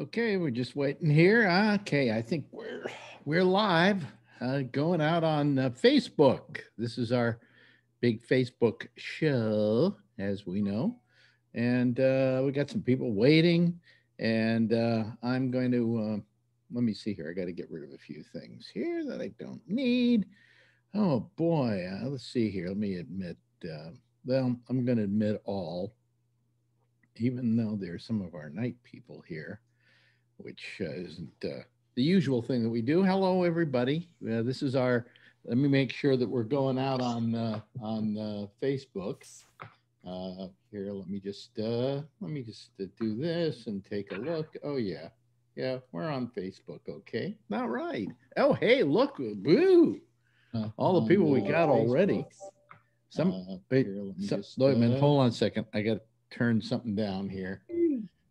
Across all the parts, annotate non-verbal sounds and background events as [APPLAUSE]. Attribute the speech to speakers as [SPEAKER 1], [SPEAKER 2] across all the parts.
[SPEAKER 1] Okay, we're just waiting here. Okay, I think we're we're live, uh, going out on uh, Facebook. This is our big Facebook show, as we know, and uh, we got some people waiting. And uh, I'm going to uh, let me see here. I got to get rid of a few things here that I don't need. Oh boy, uh, let's see here. Let me admit. Uh, well, I'm going to admit all, even though there's some of our night people here which uh, isn't uh, the usual thing that we do. Hello, everybody. Uh, this is our. Let me make sure that we're going out on uh, on uh, Facebook. Uh, here, let me just let me just do this and take a look. Oh yeah, yeah, we're on Facebook. Okay, all right. Oh hey, look, boo! All the people we got already. Some, wait, some, wait a minute, hold on a second. I got to turn something down here.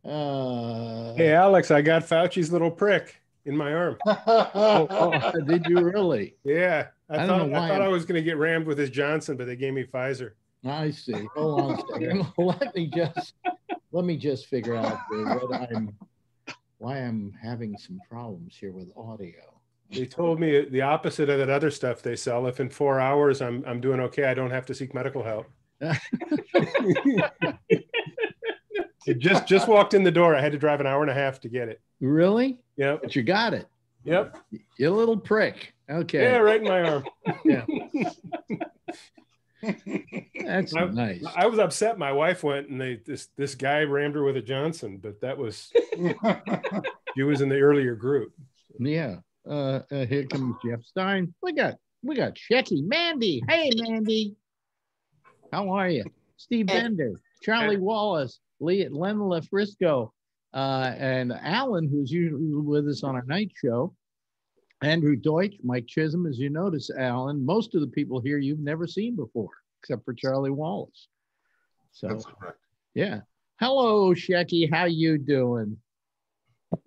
[SPEAKER 2] Uh, hey, Alex, I got Fauci's little prick in my arm. [LAUGHS]
[SPEAKER 1] oh, oh, did you really?
[SPEAKER 2] Yeah. I, I thought, I, thought I was going to get rammed with this Johnson, but they gave me Pfizer.
[SPEAKER 1] I see. [LAUGHS] Hold on a second. [LAUGHS] let me just let me just figure out what I'm why I'm having some problems here with audio.
[SPEAKER 2] They told me the opposite of that other stuff they sell. If in four hours I'm I'm doing okay, I don't have to seek medical help. It just just walked in the door. I had to drive an hour and a half to get it.
[SPEAKER 1] Really?
[SPEAKER 2] Yep.
[SPEAKER 1] But you got it.
[SPEAKER 2] Yep.
[SPEAKER 1] You little prick. Okay.
[SPEAKER 2] Yeah, right in my arm.
[SPEAKER 1] yeah. [LAUGHS] That's
[SPEAKER 2] I,
[SPEAKER 1] nice.
[SPEAKER 2] I was upset. My wife went and they this this guy rammed her with a Johnson, but that was [LAUGHS] she was in the earlier group.
[SPEAKER 1] Yeah. Uh, uh, here comes Jeff Stein. We got we got Shecky, Mandy. Hey, Mandy. How are you? Steve Bender, Charlie Wallace, Lee, Len LaFrisco, uh, and Alan, who's usually with us on our night show. Andrew Deutsch, Mike Chisholm, as you notice, Alan, most of the people here you've never seen before, except for Charlie Wallace. So,
[SPEAKER 3] That's correct.
[SPEAKER 1] Yeah. Hello, Shecky. How you doing?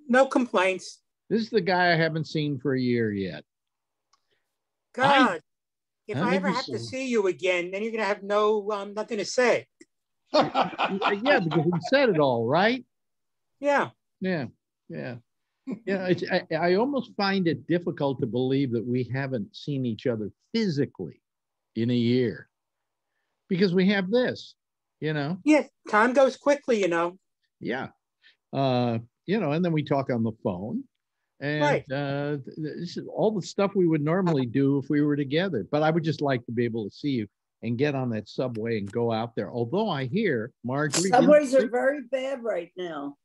[SPEAKER 4] No complaints.
[SPEAKER 1] This is the guy I haven't seen for a year yet.
[SPEAKER 4] God, I, if I, I ever have to see you again, then you're gonna have no um, nothing to say [LAUGHS]
[SPEAKER 1] yeah, because he said it all, right?
[SPEAKER 4] Yeah.
[SPEAKER 1] Yeah. Yeah. Yeah, it's, I, I almost find it difficult to believe that we haven't seen each other physically in a year because we have this, you know?
[SPEAKER 4] Yeah, time goes quickly, you know?
[SPEAKER 1] Yeah. Uh, you know, and then we talk on the phone. And right. uh, this is all the stuff we would normally do if we were together. But I would just like to be able to see you and get on that subway and go out there. Although I hear Marjorie
[SPEAKER 5] subways are very bad right now.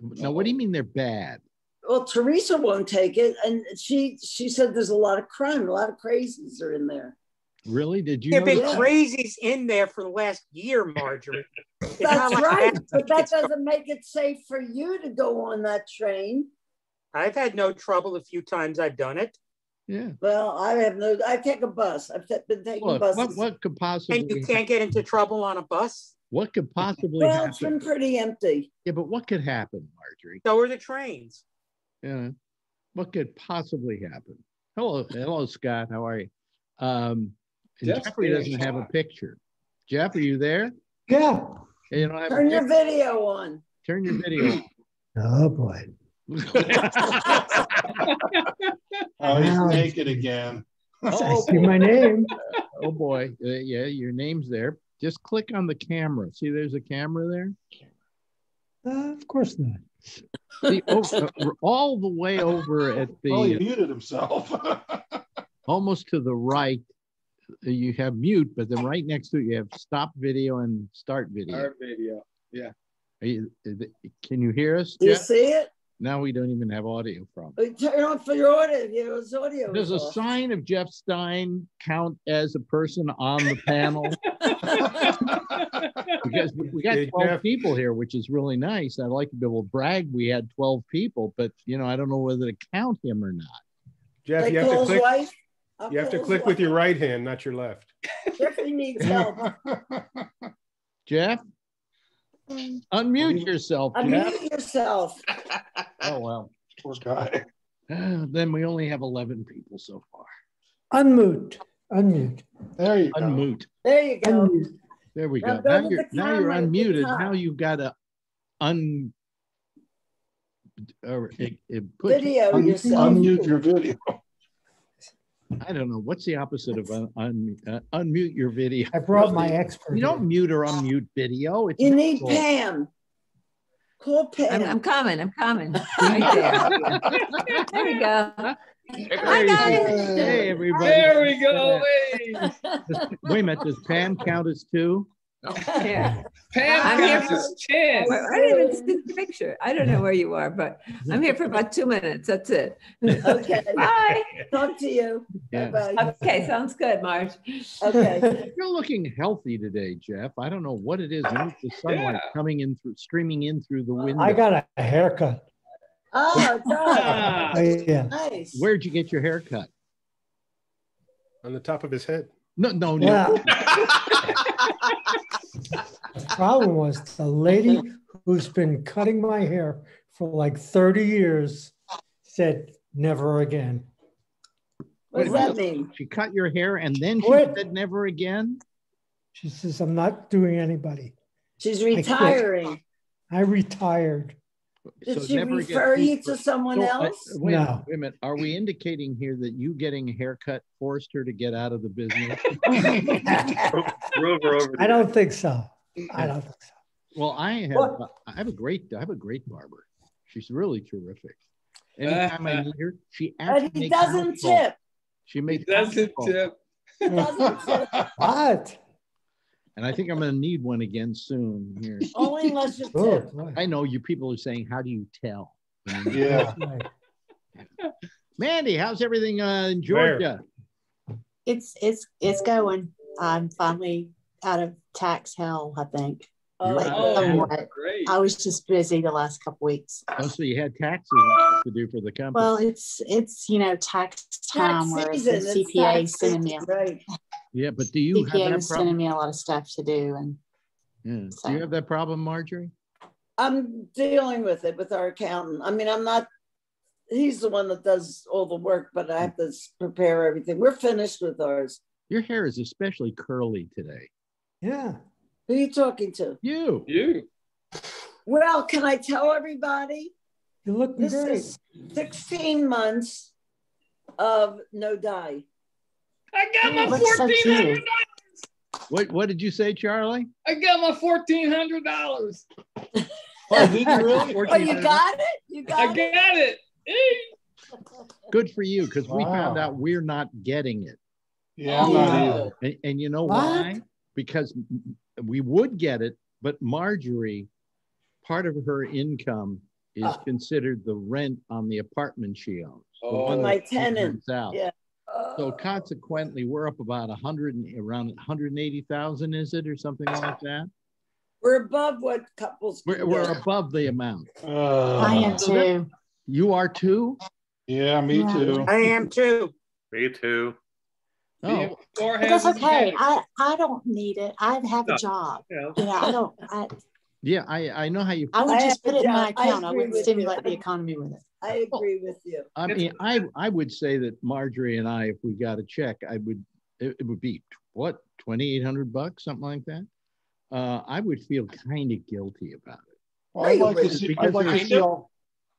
[SPEAKER 1] Now, what do you mean they're bad?
[SPEAKER 5] Well, Teresa won't take it, and she she said there's a lot of crime, a lot of crazies are in there.
[SPEAKER 1] Really? Did you?
[SPEAKER 4] There've been that? crazies in there for the last year, Marjorie.
[SPEAKER 5] That's right, but that doesn't make it safe for you to go on that train.
[SPEAKER 4] I've had no trouble a few times I've done it.
[SPEAKER 1] Yeah.
[SPEAKER 5] Well, I have no. I take a bus. I've been taking Look, buses.
[SPEAKER 1] What, what could possibly?
[SPEAKER 4] And you can't get into trouble on a bus.
[SPEAKER 1] What could possibly?
[SPEAKER 5] well,
[SPEAKER 1] happen?
[SPEAKER 5] it's been pretty empty.
[SPEAKER 1] Yeah, but what could happen, Marjorie?
[SPEAKER 4] So are the trains.
[SPEAKER 1] Yeah. What could possibly happen? Hello, hello, Scott. How are you? Um, Jeffrey doesn't have a picture. Jeff, are you there?
[SPEAKER 6] Yeah.
[SPEAKER 1] You don't have
[SPEAKER 5] Turn your video on.
[SPEAKER 1] Turn your video. on. [CLEARS THROAT]
[SPEAKER 6] Oh boy.
[SPEAKER 3] Oh, he's naked again. [LAUGHS]
[SPEAKER 6] Oh, see my name. [LAUGHS]
[SPEAKER 1] Oh boy, uh, yeah, your name's there. Just click on the camera. See, there's a camera there.
[SPEAKER 6] Uh, of course not.
[SPEAKER 1] See, oh, uh, all the way over at [LAUGHS] the.
[SPEAKER 3] Oh, he muted himself.
[SPEAKER 1] almost to the right, uh, you have mute, but then right next to it, you have stop video and start video.
[SPEAKER 3] Start video. Yeah.
[SPEAKER 1] You, can you hear us?
[SPEAKER 5] Do you see it?
[SPEAKER 1] Now we don't even have audio from.
[SPEAKER 5] Turn on for your audio. It's audio.
[SPEAKER 1] Does a sign of Jeff Stein count as a person on the panel? [LAUGHS] because we got 12 people here, which is really nice. I'd like to be able to brag we had 12 people, but you know, I don't know whether to count him or not.
[SPEAKER 2] Jeff,
[SPEAKER 5] like
[SPEAKER 2] you have to click.
[SPEAKER 5] Wife?
[SPEAKER 2] You have to click with your right hand, not your left.
[SPEAKER 5] Jeffrey needs help.
[SPEAKER 1] Jeff, um, Unmute yourself.
[SPEAKER 5] Unmute Jeff. yourself. [LAUGHS]
[SPEAKER 1] oh well.
[SPEAKER 3] Poor guy.
[SPEAKER 1] Uh, [SIGHS] then we only have 11 people so far.
[SPEAKER 6] Unmute. Unmute.
[SPEAKER 3] There you
[SPEAKER 1] go. Unmute.
[SPEAKER 5] There you go. Unmute.
[SPEAKER 1] There we go. Now, now you're now you're unmuted. Now you've got to un or it, it put,
[SPEAKER 5] Video
[SPEAKER 3] Un-
[SPEAKER 5] yourself.
[SPEAKER 3] Unmute your video.
[SPEAKER 1] I don't know what's the opposite of un, un, uh, unmute your video.
[SPEAKER 6] I brought my [LAUGHS] expert.
[SPEAKER 1] You don't mute or unmute video. It's
[SPEAKER 5] You need
[SPEAKER 1] visual.
[SPEAKER 5] Pam. Call
[SPEAKER 7] I'm, I'm coming. I'm coming. [LAUGHS] Right there. There we go. Hi, guys.
[SPEAKER 1] Hey, everybody.
[SPEAKER 8] There we go. Hey.
[SPEAKER 1] Wait a minute, does Pam count as two? [LAUGHS]
[SPEAKER 7] Yeah.
[SPEAKER 8] Pam
[SPEAKER 7] I'm here
[SPEAKER 8] counts as 10.
[SPEAKER 7] Well, I didn't even see the picture. I don't know where you are, but I'm here for about two minutes. That's it.
[SPEAKER 5] Okay, [LAUGHS]
[SPEAKER 7] Bye.
[SPEAKER 5] talk to you.
[SPEAKER 1] Yeah.
[SPEAKER 5] Bye-bye.
[SPEAKER 7] Okay, sounds good, Marge.
[SPEAKER 5] Okay. [LAUGHS]
[SPEAKER 1] You're looking healthy today, Jeff. I don't know what it is. Maybe it's the sunlight
[SPEAKER 8] Yeah.
[SPEAKER 1] coming in through, streaming in through the window.
[SPEAKER 6] I got a haircut.
[SPEAKER 5] Oh, God.
[SPEAKER 8] Ah,
[SPEAKER 6] Oh, yeah.
[SPEAKER 5] Nice.
[SPEAKER 1] Where'd you get your haircut?
[SPEAKER 2] on the top of his head.
[SPEAKER 1] No, no, no.
[SPEAKER 6] Yeah. The problem was the lady who's been cutting my hair for like 30 years said never again.
[SPEAKER 5] What does that mean?
[SPEAKER 1] She cut your hair and then she
[SPEAKER 6] Quit.
[SPEAKER 1] said never again.
[SPEAKER 6] She says, I'm not doing anybody.
[SPEAKER 5] She's
[SPEAKER 6] quit.
[SPEAKER 5] retiring.
[SPEAKER 6] I retired.
[SPEAKER 5] Did
[SPEAKER 1] So
[SPEAKER 5] she
[SPEAKER 1] never
[SPEAKER 5] refer you to someone
[SPEAKER 1] So, uh,
[SPEAKER 5] else?
[SPEAKER 1] wait,
[SPEAKER 6] No.
[SPEAKER 1] wait a minute. Are we indicating here that you getting a haircut forced her to get out of the business? [LAUGHS]
[SPEAKER 8] Rover over
[SPEAKER 6] I don't think so. I don't think so.
[SPEAKER 1] well, I have.
[SPEAKER 5] What?
[SPEAKER 1] uh, I have a great. I have a great barber. She's really terrific. Anytime I [LAUGHS] need her, she
[SPEAKER 5] But he
[SPEAKER 1] makes
[SPEAKER 5] doesn't tip.
[SPEAKER 1] She makes house
[SPEAKER 8] doesn't tip.
[SPEAKER 5] Doesn't tip.
[SPEAKER 6] What?
[SPEAKER 1] And I think I'm going to need one again soon. Here,
[SPEAKER 5] Only unless you
[SPEAKER 6] Oh,
[SPEAKER 5] tip.
[SPEAKER 6] boy.
[SPEAKER 1] I know you people are saying, "How do you tell?"
[SPEAKER 3] Yeah.
[SPEAKER 1] Mandy, how's everything uh, in Georgia?
[SPEAKER 9] It's it's it's going. I'm finally out of tax hell. I think.
[SPEAKER 5] Oh,
[SPEAKER 1] You're
[SPEAKER 8] Oh, great.
[SPEAKER 9] I was just busy the last couple weeks.
[SPEAKER 1] Oh, so you had taxes to do for the company.
[SPEAKER 9] Well, it's it's you know tax time
[SPEAKER 5] Tax
[SPEAKER 9] where the
[SPEAKER 5] season. It's
[SPEAKER 9] CPA
[SPEAKER 5] tax
[SPEAKER 9] sending me
[SPEAKER 5] season, Right.
[SPEAKER 1] Yeah, but do you have
[SPEAKER 9] CPA
[SPEAKER 1] that
[SPEAKER 9] was sending me a lot of stuff to do, and
[SPEAKER 1] Yeah. Do
[SPEAKER 9] so-
[SPEAKER 1] you have that problem, Marjorie?
[SPEAKER 5] I'm dealing with it with our accountant. I mean, I'm not, he's the one that does all the work, but I have to prepare everything. We're finished with ours.
[SPEAKER 1] Your hair is especially curly today.
[SPEAKER 6] Yeah.
[SPEAKER 5] Who are you talking to?
[SPEAKER 1] You.
[SPEAKER 8] You.
[SPEAKER 5] Well, can I tell everybody?
[SPEAKER 6] You're looking
[SPEAKER 5] This
[SPEAKER 6] great.
[SPEAKER 5] is 16 months of no dye.
[SPEAKER 8] I got my fourteen hundred.
[SPEAKER 9] cute.
[SPEAKER 1] What What did you say, Charlie?
[SPEAKER 8] I got my fourteen hundred dollars.
[SPEAKER 3] Oh, did you really? [LAUGHS]
[SPEAKER 5] Oh, you got it? You
[SPEAKER 8] I
[SPEAKER 5] got
[SPEAKER 8] got
[SPEAKER 5] it?
[SPEAKER 8] it.
[SPEAKER 1] Good for you, because we found out we're not getting it.
[SPEAKER 3] Yeah, I'm
[SPEAKER 8] Oh.
[SPEAKER 3] either.
[SPEAKER 1] And, and you know
[SPEAKER 6] What?
[SPEAKER 1] why? Because we would get it, but Marjorie, part of her income is
[SPEAKER 5] Ah.
[SPEAKER 1] considered the rent on the apartment she owns. the
[SPEAKER 8] Oh.
[SPEAKER 5] My
[SPEAKER 1] that she
[SPEAKER 5] tenant,
[SPEAKER 1] out.
[SPEAKER 5] yeah.
[SPEAKER 1] So
[SPEAKER 5] Uh,
[SPEAKER 1] consequently, we're up about a hundred and around 180,000, is it, or something like that?
[SPEAKER 5] We're above what couples.
[SPEAKER 1] We're, we're above the amount.
[SPEAKER 9] I am
[SPEAKER 3] Uh,
[SPEAKER 9] too.
[SPEAKER 1] You are too?
[SPEAKER 3] yeah, me
[SPEAKER 9] Yeah.
[SPEAKER 3] too.
[SPEAKER 4] I am too.
[SPEAKER 8] Me too.
[SPEAKER 1] Oh,
[SPEAKER 9] But that's okay. I I don't need it. I have
[SPEAKER 8] No.
[SPEAKER 9] a job.
[SPEAKER 8] Yeah.
[SPEAKER 9] You know, I don't. I
[SPEAKER 1] yeah, I, I know how you,
[SPEAKER 9] I would
[SPEAKER 5] I
[SPEAKER 9] just put
[SPEAKER 5] a
[SPEAKER 9] it in my
[SPEAKER 5] job. I
[SPEAKER 9] account. I wouldn't
[SPEAKER 5] with you.
[SPEAKER 9] stimulate the economy with it.
[SPEAKER 5] I agree with you.
[SPEAKER 1] I mean, I, I would say that Marjorie and I, if we got a check, I would, it, it would be what, 2,800 bucks, something like that? Uh, I would feel kind of guilty about it.
[SPEAKER 3] Well, I'd like to see, I'd like to see, all-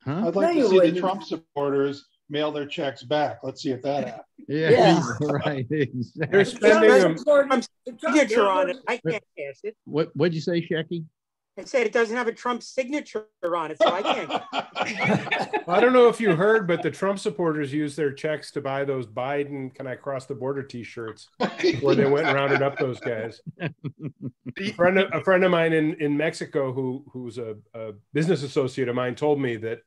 [SPEAKER 1] Huh?
[SPEAKER 3] I'd like
[SPEAKER 5] you
[SPEAKER 3] to see the
[SPEAKER 5] wouldn't.
[SPEAKER 3] Trump supporters mail their checks back. Let's see if that happens.
[SPEAKER 1] Yeah,
[SPEAKER 5] Yeah. [LAUGHS]
[SPEAKER 1] right,
[SPEAKER 2] They're
[SPEAKER 1] exactly.
[SPEAKER 2] spending them.
[SPEAKER 4] Trump's signature on it. I can't pass it.
[SPEAKER 1] What, what'd you say, Shecky?
[SPEAKER 4] I said it doesn't have a Trump signature on it, so I can't. [LAUGHS]
[SPEAKER 2] I don't know if you heard, but the Trump supporters used their checks to buy those Biden "Can I cross the border?" T-shirts, where they went and rounded up those guys. A friend, of, a friend of mine in, in Mexico, who who's a, a business associate of mine, told me that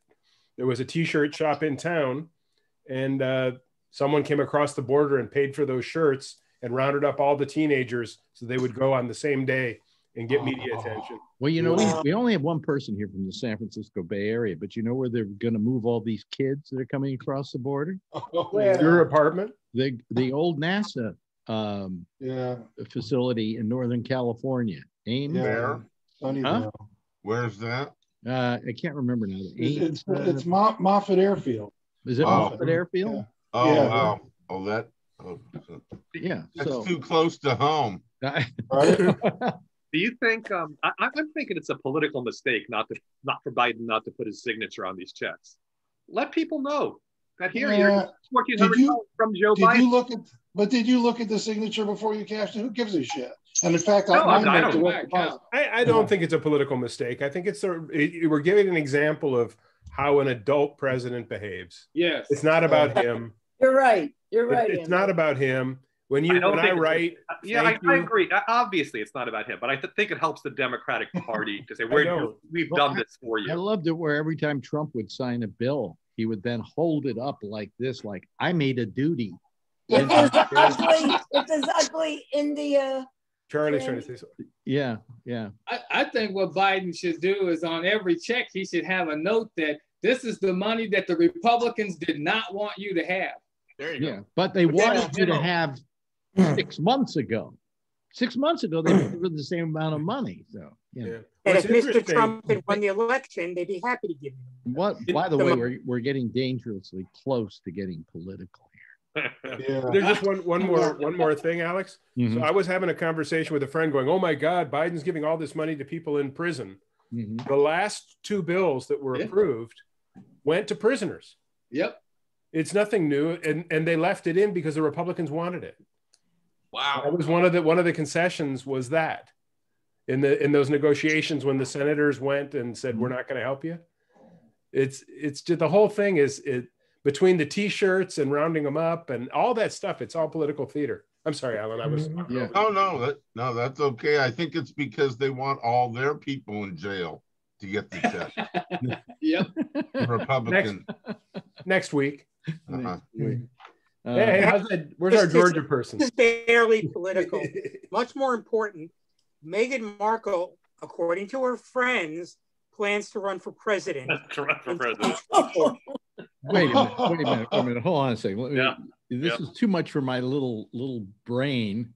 [SPEAKER 2] there was a T-shirt shop in town, and uh, someone came across the border and paid for those shirts and rounded up all the teenagers so they would go on the same day and get media attention.
[SPEAKER 1] Well, you know, we, we only have one person here from the San Francisco Bay Area, but you know where they're going to move all these kids that are coming across the border? [LAUGHS]
[SPEAKER 3] Oh,
[SPEAKER 5] Where?
[SPEAKER 2] Your apartment?
[SPEAKER 1] The, the old NASA um,
[SPEAKER 3] Yeah,
[SPEAKER 1] facility in Northern California. Ames?
[SPEAKER 3] yeah.
[SPEAKER 10] Where?
[SPEAKER 3] Sunnyvale.
[SPEAKER 10] Where's that?
[SPEAKER 1] Uh, I can't remember now.
[SPEAKER 3] It's,
[SPEAKER 1] Ames,
[SPEAKER 3] it's,
[SPEAKER 1] uh,
[SPEAKER 3] it's Mo- Moffett Airfield.
[SPEAKER 1] is it
[SPEAKER 10] Oh.
[SPEAKER 1] Moffett Airfield?
[SPEAKER 3] Yeah.
[SPEAKER 10] Oh,
[SPEAKER 3] Yeah.
[SPEAKER 10] wow. Oh, that. Oh,
[SPEAKER 1] Yeah.
[SPEAKER 10] that's
[SPEAKER 1] So
[SPEAKER 10] too close to home. [LAUGHS]
[SPEAKER 3] Right? [LAUGHS]
[SPEAKER 10] Do you think? Um, I, I'm thinking it's a political mistake not to not for Biden not to put his signature on these checks. Let people know that here
[SPEAKER 3] Yeah.
[SPEAKER 10] you're fourteen hundred
[SPEAKER 3] Did you-
[SPEAKER 10] from Joe
[SPEAKER 3] Did
[SPEAKER 10] Biden.
[SPEAKER 3] you look at, but did you look at the signature before you cashed it? Who gives a shit? And in fact,
[SPEAKER 10] No,
[SPEAKER 3] I,
[SPEAKER 10] I- I don't-
[SPEAKER 3] direct deposit.
[SPEAKER 2] I, I don't think it's a political mistake. I think it's a it- we're giving an example of how an adult president behaves.
[SPEAKER 8] Yes.
[SPEAKER 2] It's not about him.
[SPEAKER 5] You're right. You're
[SPEAKER 2] It-
[SPEAKER 5] right.
[SPEAKER 2] It's not about him. When you
[SPEAKER 10] I don't
[SPEAKER 2] when
[SPEAKER 10] think
[SPEAKER 2] I
[SPEAKER 10] it's-
[SPEAKER 2] write,
[SPEAKER 10] Yeah, I, I agree. Uh, Obviously, it's not about him, but I th- think it helps the Democratic [LAUGHS] Party to say, we're, we've
[SPEAKER 1] Well,
[SPEAKER 10] done this for you.
[SPEAKER 1] I loved it where every time Trump would sign a bill, he would then hold it up like this, like I made a duty.
[SPEAKER 5] It is ugly. It is ugly India.
[SPEAKER 2] Charlie's trying to say something.
[SPEAKER 1] Yeah, yeah.
[SPEAKER 8] I, I think what Biden should do is on every check, he should have a note that this is the money that the Republicans did not want you to have.
[SPEAKER 10] There you
[SPEAKER 1] Yeah, but they
[SPEAKER 8] But
[SPEAKER 1] wanted you
[SPEAKER 8] you
[SPEAKER 1] to have six months ago. Six months ago, they [CLEARS THROAT] were the same amount of money. So, you know.
[SPEAKER 2] Yeah.
[SPEAKER 4] And
[SPEAKER 2] What's
[SPEAKER 4] if Mr. Trump had won the election, they'd be happy to give him.
[SPEAKER 1] What? By the
[SPEAKER 4] the
[SPEAKER 1] way, we're, we're getting dangerously close to getting political here. [LAUGHS]
[SPEAKER 3] Yeah.
[SPEAKER 2] There's just one one more one more thing, Alex.
[SPEAKER 1] here.
[SPEAKER 2] So I was having a conversation with a friend going, "Oh my God, Biden's giving all this money to people in prison."
[SPEAKER 1] Mhm.
[SPEAKER 2] The last two bills that were
[SPEAKER 8] Yeah.
[SPEAKER 2] approved went to prisoners.
[SPEAKER 8] Yep.
[SPEAKER 2] It's nothing new, and and they left it in because the Republicans wanted it.
[SPEAKER 10] Wow.
[SPEAKER 2] That was one of the one of the concessions was that in the in those negotiations when the senators went and said we're not going to help you. It's it's just the whole thing is it between the T-shirts and rounding them up and all that stuff. It's all political theater. I'm sorry, Alan. I was
[SPEAKER 1] Yeah.
[SPEAKER 11] No, no, that, no, that's okay. I think it's because they want all their people in jail to get the check. [LAUGHS]
[SPEAKER 8] Yep.
[SPEAKER 11] The Republican.
[SPEAKER 2] next week.
[SPEAKER 11] uh-huh.
[SPEAKER 1] Uh,
[SPEAKER 2] hey, how's that? Where's our
[SPEAKER 4] This- this-
[SPEAKER 2] Georgia person?
[SPEAKER 4] This [LAUGHS] is barely political. [LAUGHS] Much more important, Meghan Markle, according to her friends, plans to run for president. [LAUGHS]
[SPEAKER 10] Run For president.
[SPEAKER 1] wait a minute. Wait a minute. Wait a minute. Hold on a second. Let me-
[SPEAKER 10] Yeah.
[SPEAKER 1] This
[SPEAKER 10] Yeah.
[SPEAKER 1] is too much for my little little brain.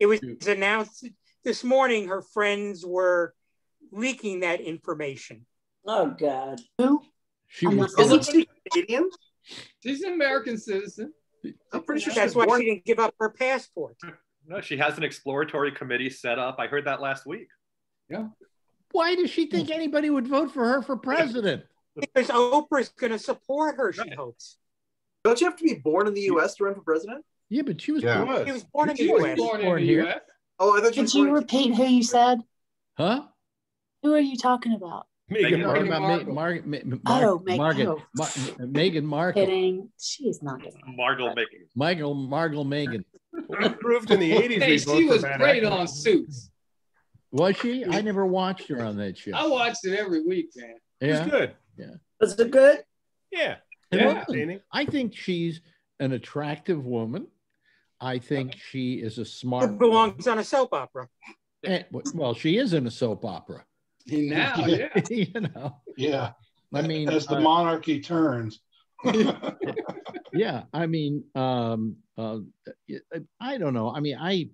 [SPEAKER 4] It was announced this morning her friends were leaking that information.
[SPEAKER 5] Oh God.
[SPEAKER 9] Who?
[SPEAKER 1] She was.
[SPEAKER 9] not-
[SPEAKER 12] Isn't she Canadian?
[SPEAKER 8] She's an American citizen.
[SPEAKER 12] I'm pretty sure
[SPEAKER 4] That's why
[SPEAKER 12] born.
[SPEAKER 4] she didn't give up her passport.
[SPEAKER 10] No, she has an exploratory committee set up. I heard that last week. Yeah.
[SPEAKER 1] Why does she think anybody would vote for her for president?
[SPEAKER 4] Because Oprah's going to support her, she hopes.
[SPEAKER 12] Don't you have to be born in the U.S. to run for president?
[SPEAKER 1] Yeah, but she was.
[SPEAKER 11] Yeah.
[SPEAKER 1] born-
[SPEAKER 4] She was born in the
[SPEAKER 8] She was
[SPEAKER 4] U.S.
[SPEAKER 8] born in
[SPEAKER 1] Born
[SPEAKER 8] the
[SPEAKER 1] here.
[SPEAKER 8] U.S.
[SPEAKER 12] Oh, I thought you
[SPEAKER 9] Could you repeat who you said?
[SPEAKER 1] Huh?
[SPEAKER 9] Who are you talking about?
[SPEAKER 2] Megan
[SPEAKER 10] Meghan
[SPEAKER 1] Talking
[SPEAKER 2] Markle.
[SPEAKER 1] about
[SPEAKER 8] Markle.
[SPEAKER 1] Ma- Mar- Ma- Mar-
[SPEAKER 9] Oh, Meg-
[SPEAKER 1] Margaret,
[SPEAKER 9] oh.
[SPEAKER 1] Ma- Meghan Markle,
[SPEAKER 9] Kidding. She is not gonna.
[SPEAKER 10] Margle making.
[SPEAKER 1] Michael Margle Megan.
[SPEAKER 2] Approved in the [LAUGHS] 80s.
[SPEAKER 8] Hey, she was great
[SPEAKER 2] actors.
[SPEAKER 8] on Suits.
[SPEAKER 1] Was she? I never watched her on that show.
[SPEAKER 8] I watched it every week, man.
[SPEAKER 2] It was
[SPEAKER 1] Yeah.
[SPEAKER 5] Was it good?
[SPEAKER 2] Yeah.
[SPEAKER 8] Yeah.
[SPEAKER 1] was. I think she's an attractive woman. I think she is a smart.
[SPEAKER 4] It belongs on a soap opera.
[SPEAKER 1] woman. Eh, Well, she is in a soap opera. [LAUGHS]
[SPEAKER 8] Now, yeah. [LAUGHS]
[SPEAKER 1] you know,
[SPEAKER 3] Yeah.
[SPEAKER 1] I mean,
[SPEAKER 3] as the
[SPEAKER 1] uh,
[SPEAKER 3] monarchy turns. [LAUGHS]
[SPEAKER 1] yeah, I mean, um, uh, I don't know. I mean, I,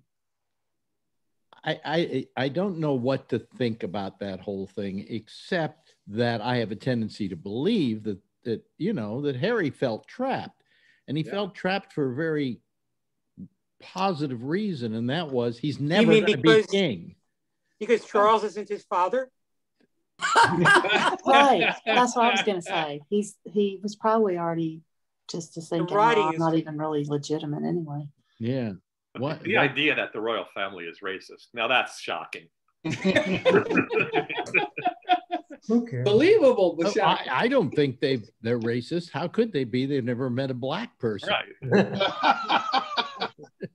[SPEAKER 1] I, I, I don't know what to think about that whole thing, except that I have a tendency to believe that that you know that Harry felt trapped, and he
[SPEAKER 8] Yeah.
[SPEAKER 1] felt trapped for a very positive reason, and that was he's never going to be king.
[SPEAKER 4] Because Charles isn't his father. [LAUGHS]
[SPEAKER 9] Right. That's what I was gonna [LAUGHS] say. He's he was probably already just to thinking, well,
[SPEAKER 4] writing
[SPEAKER 9] I'm not even really legitimate anyway.
[SPEAKER 1] Yeah. What?
[SPEAKER 10] The idea that the royal family is racist. Now that's shocking. [LAUGHS]
[SPEAKER 6] Who cares?
[SPEAKER 8] Believable,
[SPEAKER 1] Oh,
[SPEAKER 8] but shocking.
[SPEAKER 1] I, I don't think they they're racist. How could they be? They've never met a black person.
[SPEAKER 10] Right.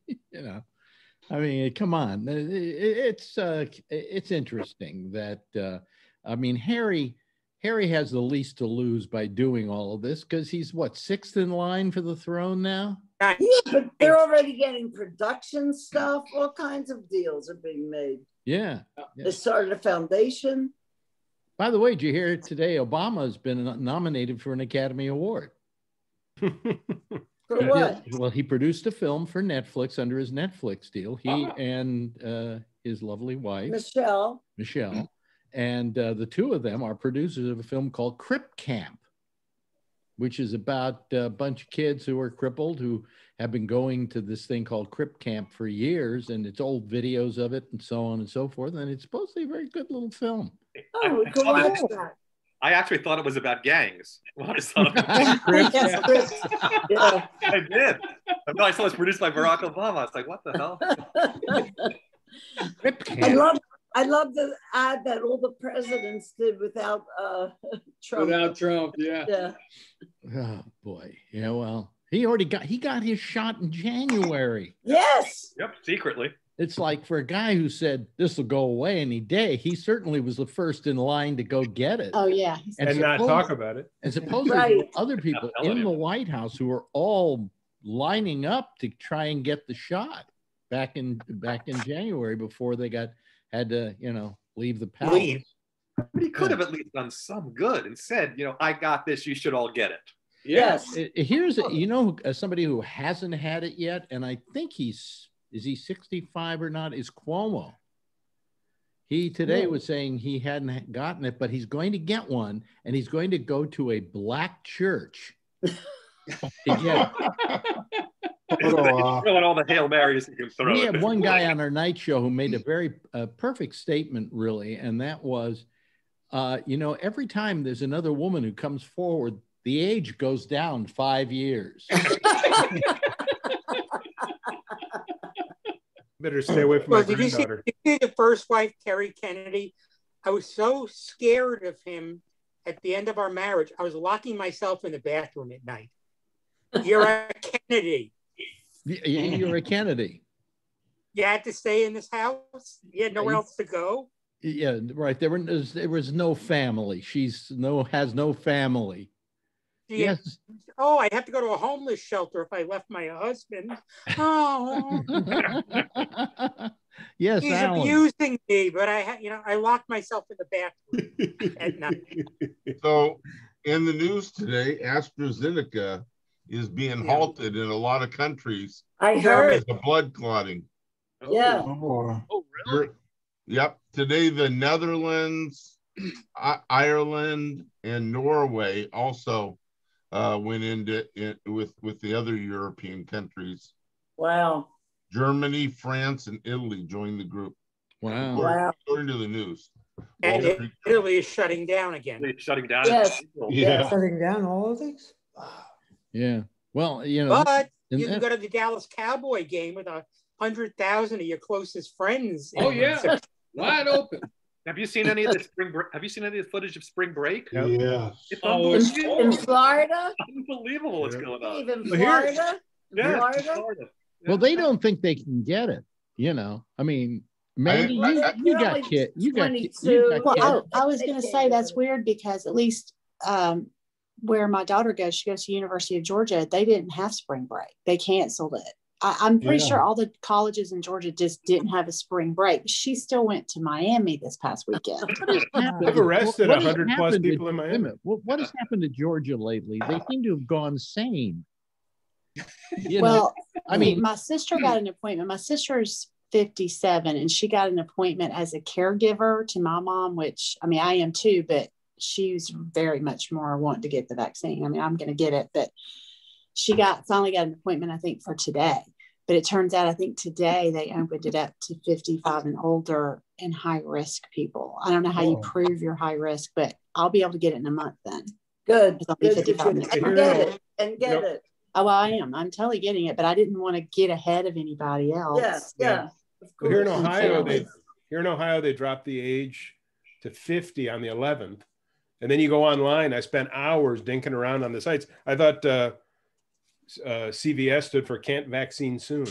[SPEAKER 1] you know i mean come on It- it- it's uh it's interesting that uh i mean harry harry has the least to lose by doing all of this because he's what sixth in line for the throne now
[SPEAKER 5] Yeah, but they're already getting production stuff. All kinds of deals are being made.
[SPEAKER 1] yeah
[SPEAKER 5] They started a foundation.
[SPEAKER 1] by the way did you hear today obama has been nominated for an academy award [LAUGHS]
[SPEAKER 5] For what?
[SPEAKER 1] well he produced a film for netflix under his netflix deal he and uh his lovely wife
[SPEAKER 5] Michelle.
[SPEAKER 1] Michelle, and uh, the two of them are producers of a film called Crip Camp, which is about a bunch of kids who are crippled who have been going to this thing called Crip Camp for years, and it's old videos of it and so on and so forth. And it's supposed to be a very good little film.
[SPEAKER 5] Oh,
[SPEAKER 10] I
[SPEAKER 5] go
[SPEAKER 10] saw that.
[SPEAKER 5] that.
[SPEAKER 10] I actually thought it was about gangs. When I saw it. [LAUGHS]
[SPEAKER 5] Yes, Yeah.
[SPEAKER 10] I did. And then I saw it was produced by Barack Obama. I was like, what the hell? [LAUGHS]
[SPEAKER 1] Crip
[SPEAKER 5] I love I love the ad that all the presidents did without uh [LAUGHS] Trump.
[SPEAKER 8] Without Trump, yeah.
[SPEAKER 5] yeah.
[SPEAKER 1] Oh boy. Yeah. Well, he already got he got his shot in January.
[SPEAKER 5] Yes.
[SPEAKER 10] Yep, secretly.
[SPEAKER 1] It's like for a guy who said this will go away any day, he certainly was the first in line to go get it.
[SPEAKER 9] Oh yeah.
[SPEAKER 2] and not talk about it.
[SPEAKER 1] And supposedly
[SPEAKER 5] Right.
[SPEAKER 1] other people in
[SPEAKER 10] you.
[SPEAKER 1] the White House who were all lining up to try and get the shot back in back in January before they got had to, you know, leave the palace.
[SPEAKER 4] Leave.
[SPEAKER 10] But he could have at least done some good and said, you know, I got this. You should all get it.
[SPEAKER 5] Yes.
[SPEAKER 1] I- I- Here's a, you know uh, somebody who hasn't had it yet, and I think he's is he 65 or not? Is Cuomo? He today
[SPEAKER 5] Hmm.
[SPEAKER 1] was saying he hadn't gotten it, but he's going to get one, and he's going to go to a black church to get it. [LAUGHS]
[SPEAKER 3] Photo.
[SPEAKER 10] Throwing all the Hail Marys you can throw.
[SPEAKER 1] we had one
[SPEAKER 10] point.
[SPEAKER 1] guy on our night show who made a very uh, perfect statement, really, and that was, uh, you know, every time there's another woman who comes forward, the age goes down five years. [LAUGHS]
[SPEAKER 2] Better stay away from my
[SPEAKER 4] Well, did you see, did you see the first wife, Kerry Kennedy? I was so scared of him at the end of our marriage. I was locking myself in the bathroom at night. You're a Kennedy.
[SPEAKER 1] Y- y- You're a Kennedy.
[SPEAKER 4] You had to stay in this house. You had nowhere else to go.
[SPEAKER 1] Yeah, right. There was there was no family. She's no has no family.
[SPEAKER 4] You-
[SPEAKER 1] Yes.
[SPEAKER 4] Oh, I have to go to a homeless shelter if I left my husband. Oh, [LAUGHS]
[SPEAKER 1] yes,
[SPEAKER 4] he's
[SPEAKER 1] Alan.
[SPEAKER 4] abusing me. But I, ha- you know, I locked myself in the bathroom at night. [LAUGHS]
[SPEAKER 11] So in the news today, AstraZeneca is being
[SPEAKER 4] Yeah.
[SPEAKER 11] halted in a lot of countries
[SPEAKER 5] I
[SPEAKER 11] because
[SPEAKER 5] heard.
[SPEAKER 11] of blood clotting.
[SPEAKER 5] Yeah.
[SPEAKER 3] Oh, boy.
[SPEAKER 10] Oh,
[SPEAKER 11] You're- Yep. Today, the Netherlands, [CLEARS THROAT] Ireland, and Norway also uh, went into it with with the other European countries.
[SPEAKER 5] Wow.
[SPEAKER 11] Germany, France, and Italy joined the group.
[SPEAKER 1] Wow.
[SPEAKER 5] Wow.
[SPEAKER 11] According to the news.
[SPEAKER 4] And
[SPEAKER 11] Wall
[SPEAKER 4] Italy is shutting down again.
[SPEAKER 10] Really shutting down.
[SPEAKER 5] Yes.
[SPEAKER 3] Yeah.
[SPEAKER 6] Shutting down all of these?
[SPEAKER 1] Yeah. Well, you know,
[SPEAKER 4] But you can
[SPEAKER 1] that-
[SPEAKER 4] go to the Dallas Cowboy game with a hundred thousand of your closest friends.
[SPEAKER 8] Oh, yeah. Wide open.
[SPEAKER 10] Have you seen any of the spring? Break? Have you seen any of the footage of Spring Break?
[SPEAKER 3] Yeah.
[SPEAKER 10] It's
[SPEAKER 8] Oh,
[SPEAKER 5] In,
[SPEAKER 10] unbelievable.
[SPEAKER 5] in Florida?
[SPEAKER 10] unbelievable what's going on.
[SPEAKER 5] Even Florida?
[SPEAKER 10] Yeah,
[SPEAKER 5] Florida?
[SPEAKER 10] Florida.
[SPEAKER 1] well, they don't think they can get it. You know, I mean, Mandy,
[SPEAKER 11] I-
[SPEAKER 1] you,
[SPEAKER 11] I-
[SPEAKER 1] you got
[SPEAKER 5] Only
[SPEAKER 1] kid, you got, ki-
[SPEAKER 5] 22.
[SPEAKER 1] you got
[SPEAKER 9] Well. I, I was going to say that's
[SPEAKER 5] weird.
[SPEAKER 9] weird because at least um, where my daughter goes, she goes to University of Georgia. They didn't have spring break. They canceled it. I, I'm pretty
[SPEAKER 3] Yeah.
[SPEAKER 9] sure all the colleges in Georgia just didn't have a spring break. She still went to Miami this past weekend.
[SPEAKER 1] What has happened-
[SPEAKER 2] They've arrested
[SPEAKER 1] what has
[SPEAKER 2] 100 plus
[SPEAKER 1] happened to-
[SPEAKER 2] people in Miami.
[SPEAKER 1] What, what has happened to Georgia lately? They seem to have gone sane. You know,
[SPEAKER 9] well,
[SPEAKER 1] I mean,
[SPEAKER 9] my sister got an appointment. My sister's 57 and she got an appointment as a caregiver to my mom, which I mean, I am too, but she's very much more wanting to get the vaccine. I mean, I'm going to get it, but she got finally got an appointment, I think, for today. But it turns out, I think today they opened it up to 55 and older and high risk people. I don't know how you
[SPEAKER 3] Oh.
[SPEAKER 9] prove you're high risk, but I'll be able to get it in a month then.
[SPEAKER 5] Good.
[SPEAKER 9] I'll be
[SPEAKER 5] Good.
[SPEAKER 9] 55
[SPEAKER 5] should and get it and get
[SPEAKER 2] Yep.
[SPEAKER 5] it.
[SPEAKER 9] Oh, well, I am. I'm totally getting it, but I didn't want to get ahead of anybody else.
[SPEAKER 5] Yeah. Yeah. Of
[SPEAKER 2] here in. Ohio, they here in Ohio they dropped the age to 50 on the 11th, and then you go online. I spent hours dinking around on the sites. I thought uh, uh, CVS stood for can't vaccine soon,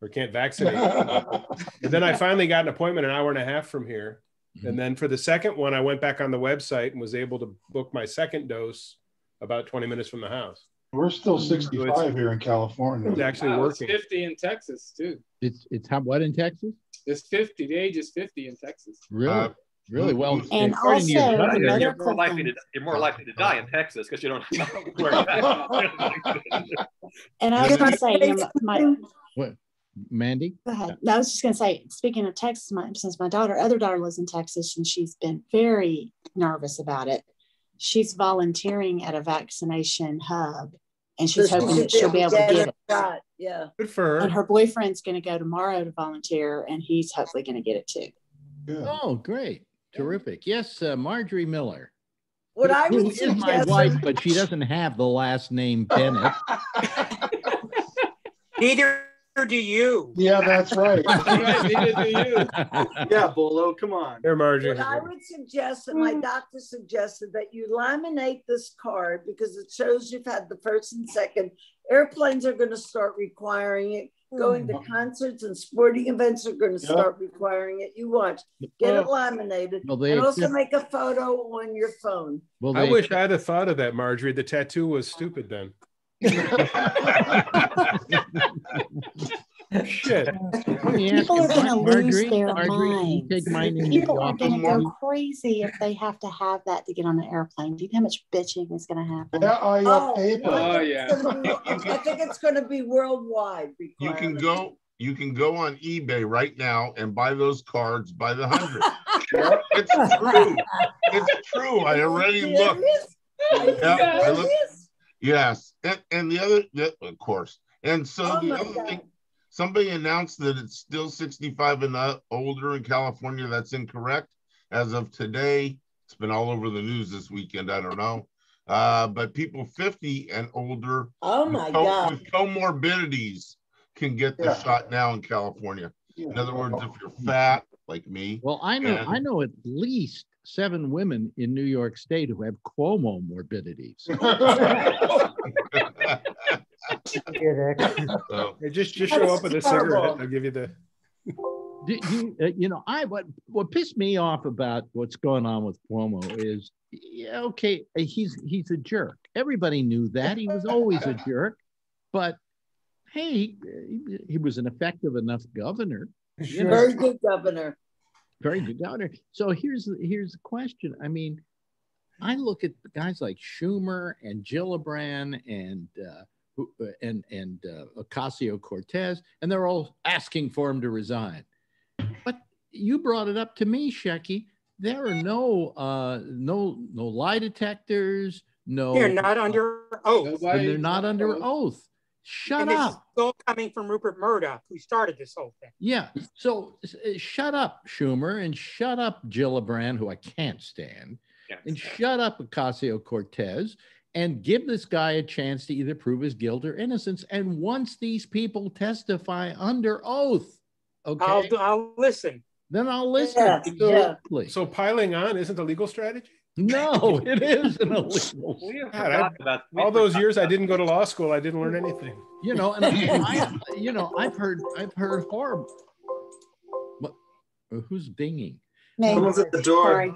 [SPEAKER 2] or can't vaccinate. [LAUGHS] and then I finally got an appointment an hour and a half from here. And then for the second one, I went back on the website and was able to book my second dose about 20 minutes from the house.
[SPEAKER 3] We're still 65
[SPEAKER 2] it's-
[SPEAKER 3] here in California.
[SPEAKER 2] It's actually
[SPEAKER 8] Wow, it's
[SPEAKER 2] working.
[SPEAKER 8] 50 in Texas, too.
[SPEAKER 1] it's it's how what in Texas?
[SPEAKER 8] It's 50. The age is 50 in Texas.
[SPEAKER 1] Really,
[SPEAKER 11] Uh,
[SPEAKER 1] really mm-hmm. well.
[SPEAKER 9] And
[SPEAKER 1] according to your
[SPEAKER 9] also,
[SPEAKER 1] governor,
[SPEAKER 9] another
[SPEAKER 10] You're more likely to you're more likely to die in Texas because you don't know where you're at.
[SPEAKER 9] And I was going to say, you um, my,
[SPEAKER 1] what, Mandy?
[SPEAKER 9] go ahead. No, I was just going to say, speaking of Texas, my, since my daughter, other daughter lives in Texas, and she's been very nervous about it. she's volunteering at a vaccination hub and she's
[SPEAKER 5] she
[SPEAKER 9] hoping
[SPEAKER 5] should
[SPEAKER 9] that she'll be able to
[SPEAKER 5] get
[SPEAKER 9] get it.
[SPEAKER 5] shot, Yeah.
[SPEAKER 2] Good for her.
[SPEAKER 9] And
[SPEAKER 2] her.
[SPEAKER 9] her boyfriend's going to go tomorrow to volunteer and he's hopefully going to get it too.
[SPEAKER 1] Oh, great. Terrific. Yes, uh, Marjorie Miller.
[SPEAKER 5] What I
[SPEAKER 1] who
[SPEAKER 5] would
[SPEAKER 1] is my wife, but she doesn't have the last name [LAUGHS] Bennett.
[SPEAKER 4] Neither do you.
[SPEAKER 3] Yeah, [LAUGHS] that's right. Neither do you.
[SPEAKER 12] Yeah, Bolo, come on.
[SPEAKER 2] Here, Marjorie.
[SPEAKER 5] What I would suggest, and my doctor suggested that you laminate this card because it shows you've had the first and second. Airplanes are going to start requiring it. Going to concerts and sporting events are going to
[SPEAKER 3] Yep.
[SPEAKER 5] start requiring it. You watch. Get it laminated
[SPEAKER 1] Well, they
[SPEAKER 5] and also
[SPEAKER 1] accept-
[SPEAKER 5] make a photo on your phone.
[SPEAKER 1] Well,
[SPEAKER 2] I
[SPEAKER 1] they-
[SPEAKER 2] wish I'd have thought of that, Marjorie. The tattoo was stupid then. [LAUGHS] [LAUGHS] [LAUGHS] Shit.
[SPEAKER 1] Let me ask
[SPEAKER 9] People are going to lose their
[SPEAKER 1] Marjorie,
[SPEAKER 9] minds.
[SPEAKER 1] take
[SPEAKER 9] People are going to go crazy if they have to have that to get on an airplane. Do you know how much bitching is going to happen?
[SPEAKER 3] Yeah, oh, yeah,
[SPEAKER 5] Oh,
[SPEAKER 3] paper.
[SPEAKER 8] Oh,
[SPEAKER 5] I think oh,
[SPEAKER 8] yeah.
[SPEAKER 5] it's gonna be- [LAUGHS] I think it's going to be worldwide.
[SPEAKER 11] You can go, you can go on eBay right now and buy those cards by the hundred. [LAUGHS] It's true. It's true. I already looked.
[SPEAKER 5] Serious?
[SPEAKER 11] Yeah, I looked. Yes, and, and the other, of course, and so
[SPEAKER 5] Oh
[SPEAKER 11] the other
[SPEAKER 5] God.
[SPEAKER 11] thing, somebody announced that it's still 65 and older in California. That's incorrect. As of today, it's been all over the news this weekend. I don't know, uh, but people 50 and older
[SPEAKER 5] Oh
[SPEAKER 11] with
[SPEAKER 5] my
[SPEAKER 11] co-
[SPEAKER 5] God.
[SPEAKER 11] with comorbidities can get the
[SPEAKER 3] Yeah.
[SPEAKER 11] shot now in California. In other words, if you're fat like me,
[SPEAKER 1] Well, I know,
[SPEAKER 11] And-
[SPEAKER 1] I know at least seven women in New York State who have Cuomo morbidities. [LAUGHS] [LAUGHS]
[SPEAKER 11] so,
[SPEAKER 2] Hey, just just show up with a cigarette. I'll give you the.
[SPEAKER 1] Do you, uh, you know, I what what pissed me off about what's going on with Cuomo is, yeah, okay, uh, he's he's a jerk. Everybody knew that he was always a jerk, but hey, he, he was an effective enough governor. You know,
[SPEAKER 5] Very good governor.
[SPEAKER 1] very good governor. So here's here's the question. I mean, I look at guys like Schumer and Gillibrand and uh, and and uh, Ocasio Cortez, and they're all asking for him to resign. But you brought it up to me, Shecky. There are no uh, no no lie detectors. No,
[SPEAKER 4] They're not under oath.
[SPEAKER 1] and they're not under oath. Shut
[SPEAKER 4] and this
[SPEAKER 1] up.
[SPEAKER 4] is all coming from Rupert Murdoch, who started this whole thing.
[SPEAKER 1] Yeah. So uh, shut up, Schumer, and shut up, Gillibrand, who I can't stand, and shut up, Ocasio Cortez, and give this guy a chance to either prove his guilt or innocence. And once these people testify under oath, okay,
[SPEAKER 4] I'll, I'll listen.
[SPEAKER 1] then I'll listen.
[SPEAKER 5] Yeah,
[SPEAKER 1] Exactly.
[SPEAKER 2] So piling on isn't a legal strategy.
[SPEAKER 1] No, [LAUGHS] it is an illegal.
[SPEAKER 10] We have
[SPEAKER 2] God, I-
[SPEAKER 10] forgotten about we
[SPEAKER 2] All those years I didn't go to law school. I didn't learn anything.
[SPEAKER 1] You know, and I, [LAUGHS] I, you know, I've heard, I've heard horrible. What? Who's dinging?
[SPEAKER 9] Me.
[SPEAKER 12] Someone's at the door.
[SPEAKER 9] Sorry.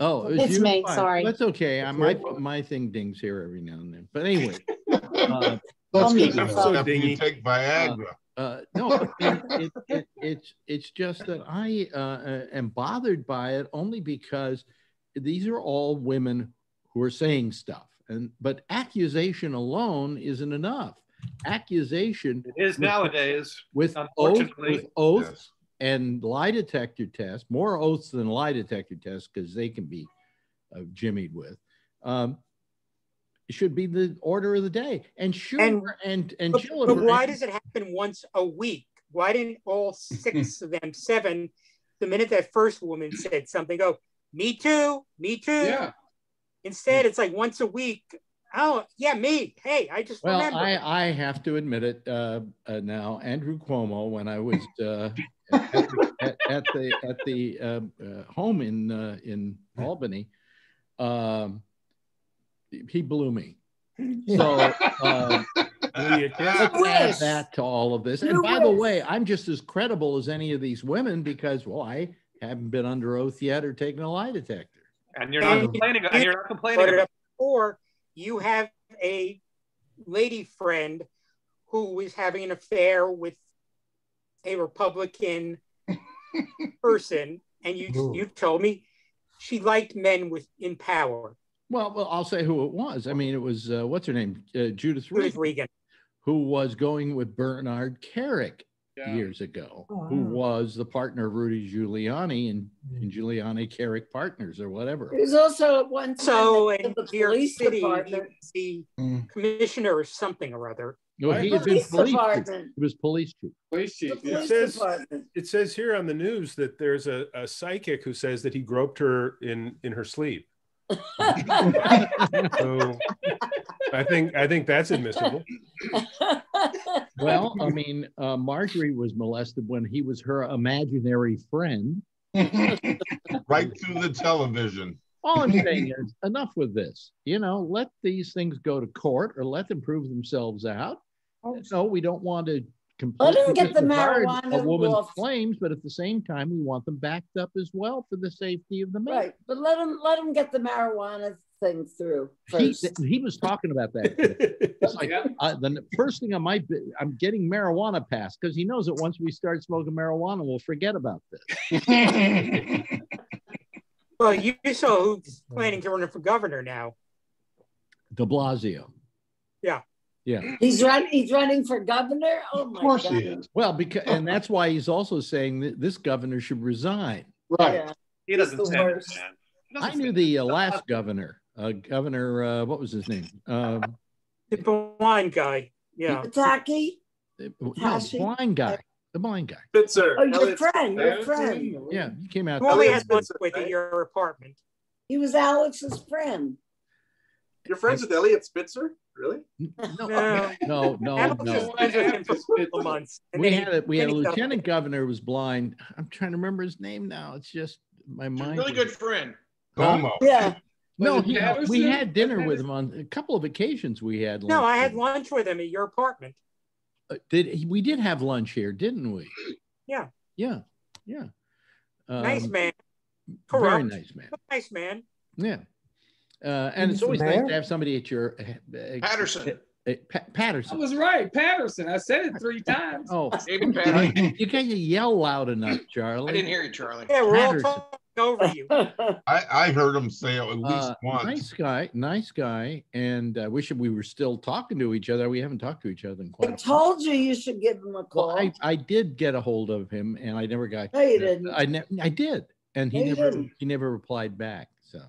[SPEAKER 1] Oh, it
[SPEAKER 9] It's
[SPEAKER 1] you?
[SPEAKER 9] me,
[SPEAKER 1] Fine.
[SPEAKER 9] sorry.
[SPEAKER 1] That's okay. I my my thing dings here every now and then. But anyway, [LAUGHS] uh,
[SPEAKER 3] That's
[SPEAKER 9] I'll mute
[SPEAKER 3] good.
[SPEAKER 9] myself.
[SPEAKER 2] So
[SPEAKER 11] after you take Viagra.
[SPEAKER 1] uh, no, it, it, it, it's it's just that I uh, uh, am bothered by it only because these are all women who are saying stuff, and but accusation alone isn't enough. Accusation
[SPEAKER 10] It is nowadays.
[SPEAKER 1] with oath, with oaths
[SPEAKER 11] Yes.
[SPEAKER 1] And lie detector tests, more oaths than lie detector tests because they can be uh, jimmied with. Um, should be the order of the day. And Schumer and and,
[SPEAKER 4] But,
[SPEAKER 1] Gillibrand.
[SPEAKER 4] but why does it happen once a week? Why didn't all six [LAUGHS] of them, seven, the minute that first woman said something, go, me too, me too?
[SPEAKER 8] Yeah.
[SPEAKER 4] Instead, it's like once a week. Oh, yeah, me. Hey, I just
[SPEAKER 1] Well,
[SPEAKER 4] remember.
[SPEAKER 1] I, I have to admit it uh, uh, now. Andrew Cuomo, when I was uh, at, [LAUGHS] the, at, at the at the um, uh, home in uh, in Albany, um, he blew me. [LAUGHS] So um,
[SPEAKER 2] Will you kiss?
[SPEAKER 1] let's add that to all of this. And
[SPEAKER 5] You
[SPEAKER 1] by the way, I'm just as credible as any of these women because, well, I haven't been under oath yet or taken a lie detector.
[SPEAKER 10] And you're not
[SPEAKER 4] And
[SPEAKER 10] complaining. And you're not complaining.
[SPEAKER 4] brought it
[SPEAKER 10] About,
[SPEAKER 4] up before. You have a lady friend who is having an affair with a Republican [LAUGHS] person, and you
[SPEAKER 6] Ooh.
[SPEAKER 4] you told me she liked men with in power.
[SPEAKER 1] Well, well, I'll say who it was. I mean, it was uh, what's her name, uh, Judith
[SPEAKER 4] Ruth
[SPEAKER 1] Regan.
[SPEAKER 4] Regan.
[SPEAKER 1] who was going with Bernard Kerik.
[SPEAKER 8] Yeah.
[SPEAKER 1] years ago,
[SPEAKER 6] Oh,
[SPEAKER 1] who was the partner of Rudy Giuliani and, and Giuliani Kerik Partners or whatever.
[SPEAKER 5] He was also at one time
[SPEAKER 4] So
[SPEAKER 5] the
[SPEAKER 4] in
[SPEAKER 5] the
[SPEAKER 4] New York
[SPEAKER 5] police
[SPEAKER 4] City,
[SPEAKER 5] department.
[SPEAKER 4] was the
[SPEAKER 3] Mm.
[SPEAKER 4] commissioner or something or other.
[SPEAKER 1] No, he had been
[SPEAKER 5] Police
[SPEAKER 1] police chief.
[SPEAKER 5] department.
[SPEAKER 1] He was police chief.
[SPEAKER 8] Police chief. yeah.
[SPEAKER 5] police
[SPEAKER 2] says-
[SPEAKER 5] department.
[SPEAKER 2] It says here on the news that there's a, a psychic who says that he groped her in in her sleep. [LAUGHS] So I think I think that's admissible. [LAUGHS]
[SPEAKER 1] Well, I mean, uh, Marjorie was molested when he was her imaginary friend. [LAUGHS]
[SPEAKER 11] Right through the television.
[SPEAKER 1] All I'm saying is enough with this. You know, let these things go to court or let them prove themselves out. No, we don't want to
[SPEAKER 5] Let him get the
[SPEAKER 1] disregard
[SPEAKER 5] marijuana
[SPEAKER 1] a woman's
[SPEAKER 5] off.
[SPEAKER 1] claims, but at the same time, we want them backed up as well for the safety of the man.
[SPEAKER 5] Right, but let him let him get the marijuana thing through
[SPEAKER 1] He,
[SPEAKER 5] first.
[SPEAKER 1] he was talking about that. [LAUGHS] It's like, uh, the first thing I might be, I'm getting marijuana passed because he knows that once we start smoking marijuana, we'll forget about this. [LAUGHS]
[SPEAKER 4] Well, you saw who's planning to run for governor now.
[SPEAKER 1] De Blasio.
[SPEAKER 4] Yeah.
[SPEAKER 1] Yeah.
[SPEAKER 5] He's running. He's running for governor. Oh my
[SPEAKER 3] Of course
[SPEAKER 5] god!
[SPEAKER 3] he is.
[SPEAKER 1] Well, because and that's why he's also saying that this governor should resign.
[SPEAKER 3] Right.
[SPEAKER 5] Yeah.
[SPEAKER 10] He doesn't
[SPEAKER 5] the
[SPEAKER 10] stand man. He doesn't
[SPEAKER 1] I knew the uh, last governor, uh, Governor, uh, what was his name? Um,
[SPEAKER 4] The blind guy. Yeah.
[SPEAKER 5] Pataki.
[SPEAKER 1] no,
[SPEAKER 5] Tashi?
[SPEAKER 1] blind guy, the blind guy.
[SPEAKER 12] Spitzer.
[SPEAKER 5] Oh, your
[SPEAKER 12] Eliot
[SPEAKER 5] friend. Your
[SPEAKER 8] Eliot
[SPEAKER 5] friend.
[SPEAKER 1] Yeah, he came out.
[SPEAKER 4] Well, only
[SPEAKER 12] Eliot
[SPEAKER 4] had lunch
[SPEAKER 12] Spitzer,
[SPEAKER 4] with
[SPEAKER 12] right?
[SPEAKER 4] your apartment?
[SPEAKER 5] He was Alex's friend.
[SPEAKER 12] You're friends with Eliot Spitzer? Really?
[SPEAKER 1] No,
[SPEAKER 4] No.
[SPEAKER 1] no, no, no.
[SPEAKER 4] friends with him for months.
[SPEAKER 1] We had a we had a
[SPEAKER 4] then he got-
[SPEAKER 1] lieutenant governor who was blind. I'm trying to remember his name now. It's just my mind.
[SPEAKER 13] Really good friend.
[SPEAKER 11] Cuomo.
[SPEAKER 5] Yeah.
[SPEAKER 1] No, he, we had dinner with him on a couple of occasions. We had lunch.
[SPEAKER 4] No, I had
[SPEAKER 1] with
[SPEAKER 4] lunch with him at your apartment.
[SPEAKER 1] Uh, Did we did have lunch here, didn't we?
[SPEAKER 4] Yeah.
[SPEAKER 1] Yeah, yeah.
[SPEAKER 4] nice
[SPEAKER 1] Um,
[SPEAKER 4] man.
[SPEAKER 1] Very nice man.
[SPEAKER 4] Nice man.
[SPEAKER 1] Yeah. Uh, and
[SPEAKER 6] He's
[SPEAKER 1] it's
[SPEAKER 6] the
[SPEAKER 1] always nice to have somebody at your uh,
[SPEAKER 13] Paterson.
[SPEAKER 1] uh, Pa-
[SPEAKER 8] I was right, Paterson. I said it three times.
[SPEAKER 1] Oh,
[SPEAKER 13] David Paterson.
[SPEAKER 1] you can't yell loud enough, Charlie.
[SPEAKER 13] I didn't hear you, Charlie.
[SPEAKER 4] Yeah, we're all
[SPEAKER 1] Paterson.
[SPEAKER 4] talking over you. [LAUGHS]
[SPEAKER 11] I, I heard him say it at least
[SPEAKER 1] Uh,
[SPEAKER 11] once.
[SPEAKER 1] nice guy, nice guy, and I wish we were still talking to each other. We haven't talked to each other in quite. a
[SPEAKER 5] told you you should give him a call.
[SPEAKER 1] Well, I, I did get a hold of him, and I never got.
[SPEAKER 5] No, you didn't.
[SPEAKER 1] I ne- I did, and he
[SPEAKER 5] No,
[SPEAKER 1] never
[SPEAKER 5] didn't.
[SPEAKER 1] he never replied back. So,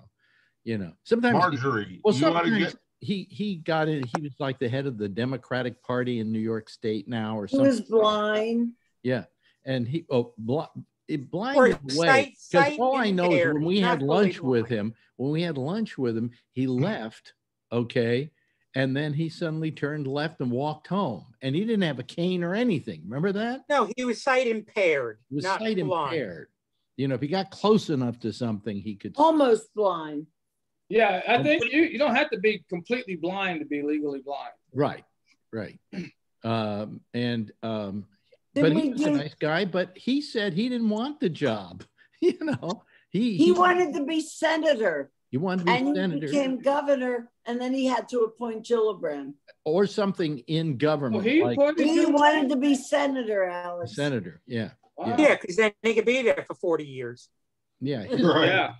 [SPEAKER 1] you know, sometimes he-
[SPEAKER 11] Marjorie,
[SPEAKER 1] well,
[SPEAKER 11] you want
[SPEAKER 1] sometimes
[SPEAKER 11] get
[SPEAKER 1] he he got in. He was like the head of the Democratic Party in New York State now, or
[SPEAKER 5] he
[SPEAKER 1] something.
[SPEAKER 5] was blind.
[SPEAKER 1] Yeah, and he oh bl- it blinded
[SPEAKER 4] Or
[SPEAKER 1] away because all I know is when we
[SPEAKER 4] not
[SPEAKER 1] had
[SPEAKER 4] fully
[SPEAKER 1] lunch with him, when we had lunch with him, he left. Okay. And then he suddenly turned left and walked home. And he didn't have a cane or anything. Remember that?
[SPEAKER 4] No, he was sight impaired,
[SPEAKER 1] He was
[SPEAKER 4] not
[SPEAKER 1] sight
[SPEAKER 4] blind.
[SPEAKER 1] impaired. You know, if he got close enough to something, he could.
[SPEAKER 5] Almost blind.
[SPEAKER 8] Yeah, I think you, you don't have to be completely blind to be legally blind.
[SPEAKER 1] Right, right. [CLEARS THROAT] Um, and um,
[SPEAKER 5] Did
[SPEAKER 1] but he
[SPEAKER 5] we
[SPEAKER 1] was a nice guy. But he said he didn't want the job. [LAUGHS] You know, he
[SPEAKER 5] He wanted to be senator,
[SPEAKER 1] he wanted to be
[SPEAKER 5] and he
[SPEAKER 1] senator
[SPEAKER 5] became governor, and then he had to appoint Gillibrand.
[SPEAKER 1] or something in government,
[SPEAKER 8] Well, he
[SPEAKER 1] like
[SPEAKER 8] appointed
[SPEAKER 5] He
[SPEAKER 8] you.
[SPEAKER 5] wanted to be senator, Alex.
[SPEAKER 1] senator. Yeah,
[SPEAKER 8] Wow.
[SPEAKER 4] Yeah, because then he could be there for 40 years.
[SPEAKER 1] yeah. [LAUGHS] His,
[SPEAKER 3] Right.
[SPEAKER 8] Yeah.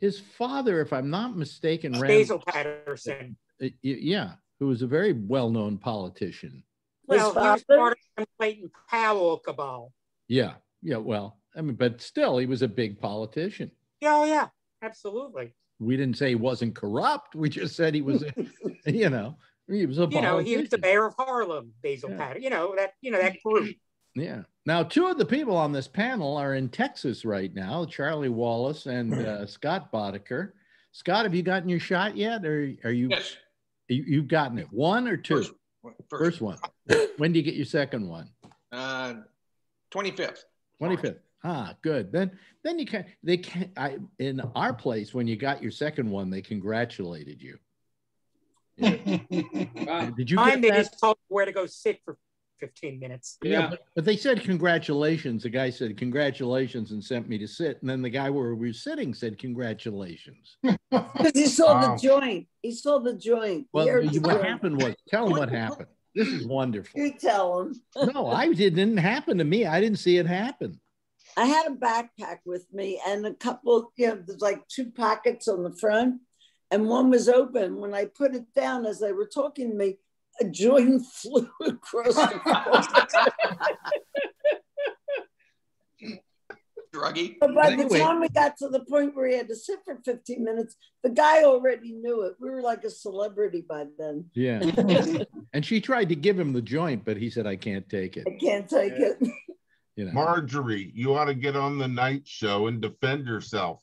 [SPEAKER 1] his father, if I'm not mistaken, ran.
[SPEAKER 4] Basil Paterson.
[SPEAKER 1] uh, yeah, who was a very well-known politician.
[SPEAKER 5] His
[SPEAKER 4] Well, he was
[SPEAKER 5] father?
[SPEAKER 4] Part of the Clayton Powell cabal.
[SPEAKER 1] Yeah, yeah. Well, I mean, but still, he was a big politician.
[SPEAKER 4] Yeah, oh, yeah, absolutely.
[SPEAKER 1] We didn't say he wasn't corrupt. We just said he was, a, [LAUGHS] you know, he was a
[SPEAKER 4] You know, he was the mayor of Harlem, Basil
[SPEAKER 1] Yeah.
[SPEAKER 4] Paterson. You know, that, you know, that group.
[SPEAKER 1] Yeah. Now, two of the people on this panel are in Texas right now, Charlie Wallace and uh, [CLEARS THROAT] Scott Boddicker. Scott, have you gotten your shot yet, or are you,
[SPEAKER 13] Yes.
[SPEAKER 1] you you've gotten it? One or two?
[SPEAKER 13] First, first,
[SPEAKER 1] First one. When do you get your second one?
[SPEAKER 13] uh, 25th.
[SPEAKER 1] 25th. Ah, good. Then then you can they can I in our place when you got your second one, they congratulated you.
[SPEAKER 8] Wow. [LAUGHS]
[SPEAKER 1] Did you
[SPEAKER 4] Mine,
[SPEAKER 1] get
[SPEAKER 4] they
[SPEAKER 1] that?
[SPEAKER 4] just told where to go sit for 15 minutes.
[SPEAKER 1] Yeah,
[SPEAKER 8] Yeah.
[SPEAKER 1] but, but they said congratulations. The guy said congratulations and sent me to sit. And then the guy where we were sitting said congratulations. [LAUGHS]
[SPEAKER 5] Because he saw
[SPEAKER 11] Wow.
[SPEAKER 5] the joint. He saw the joint.
[SPEAKER 1] Well,
[SPEAKER 5] the
[SPEAKER 1] what
[SPEAKER 5] joint.
[SPEAKER 1] happened was tell him what [LAUGHS] happened. This is wonderful.
[SPEAKER 5] You tell him.
[SPEAKER 1] No, I it didn't happen to me. I didn't see it happen.
[SPEAKER 5] I had a backpack with me and a couple, you know, there's like two pockets on the front, and one was open. When I put it down as they were talking to me, a joint flew across [LAUGHS] the floor.
[SPEAKER 13] Druggy.
[SPEAKER 5] But by the time we got to the point where he had to sit for 15 minutes, the guy already knew it. We were like a celebrity by then.
[SPEAKER 1] Yeah. [LAUGHS] and she tried to give him the joint, but he said, I can't take it.
[SPEAKER 5] I can't take it. [LAUGHS]
[SPEAKER 1] You know.
[SPEAKER 11] Marjorie, you ought to get on the night show and defend yourself.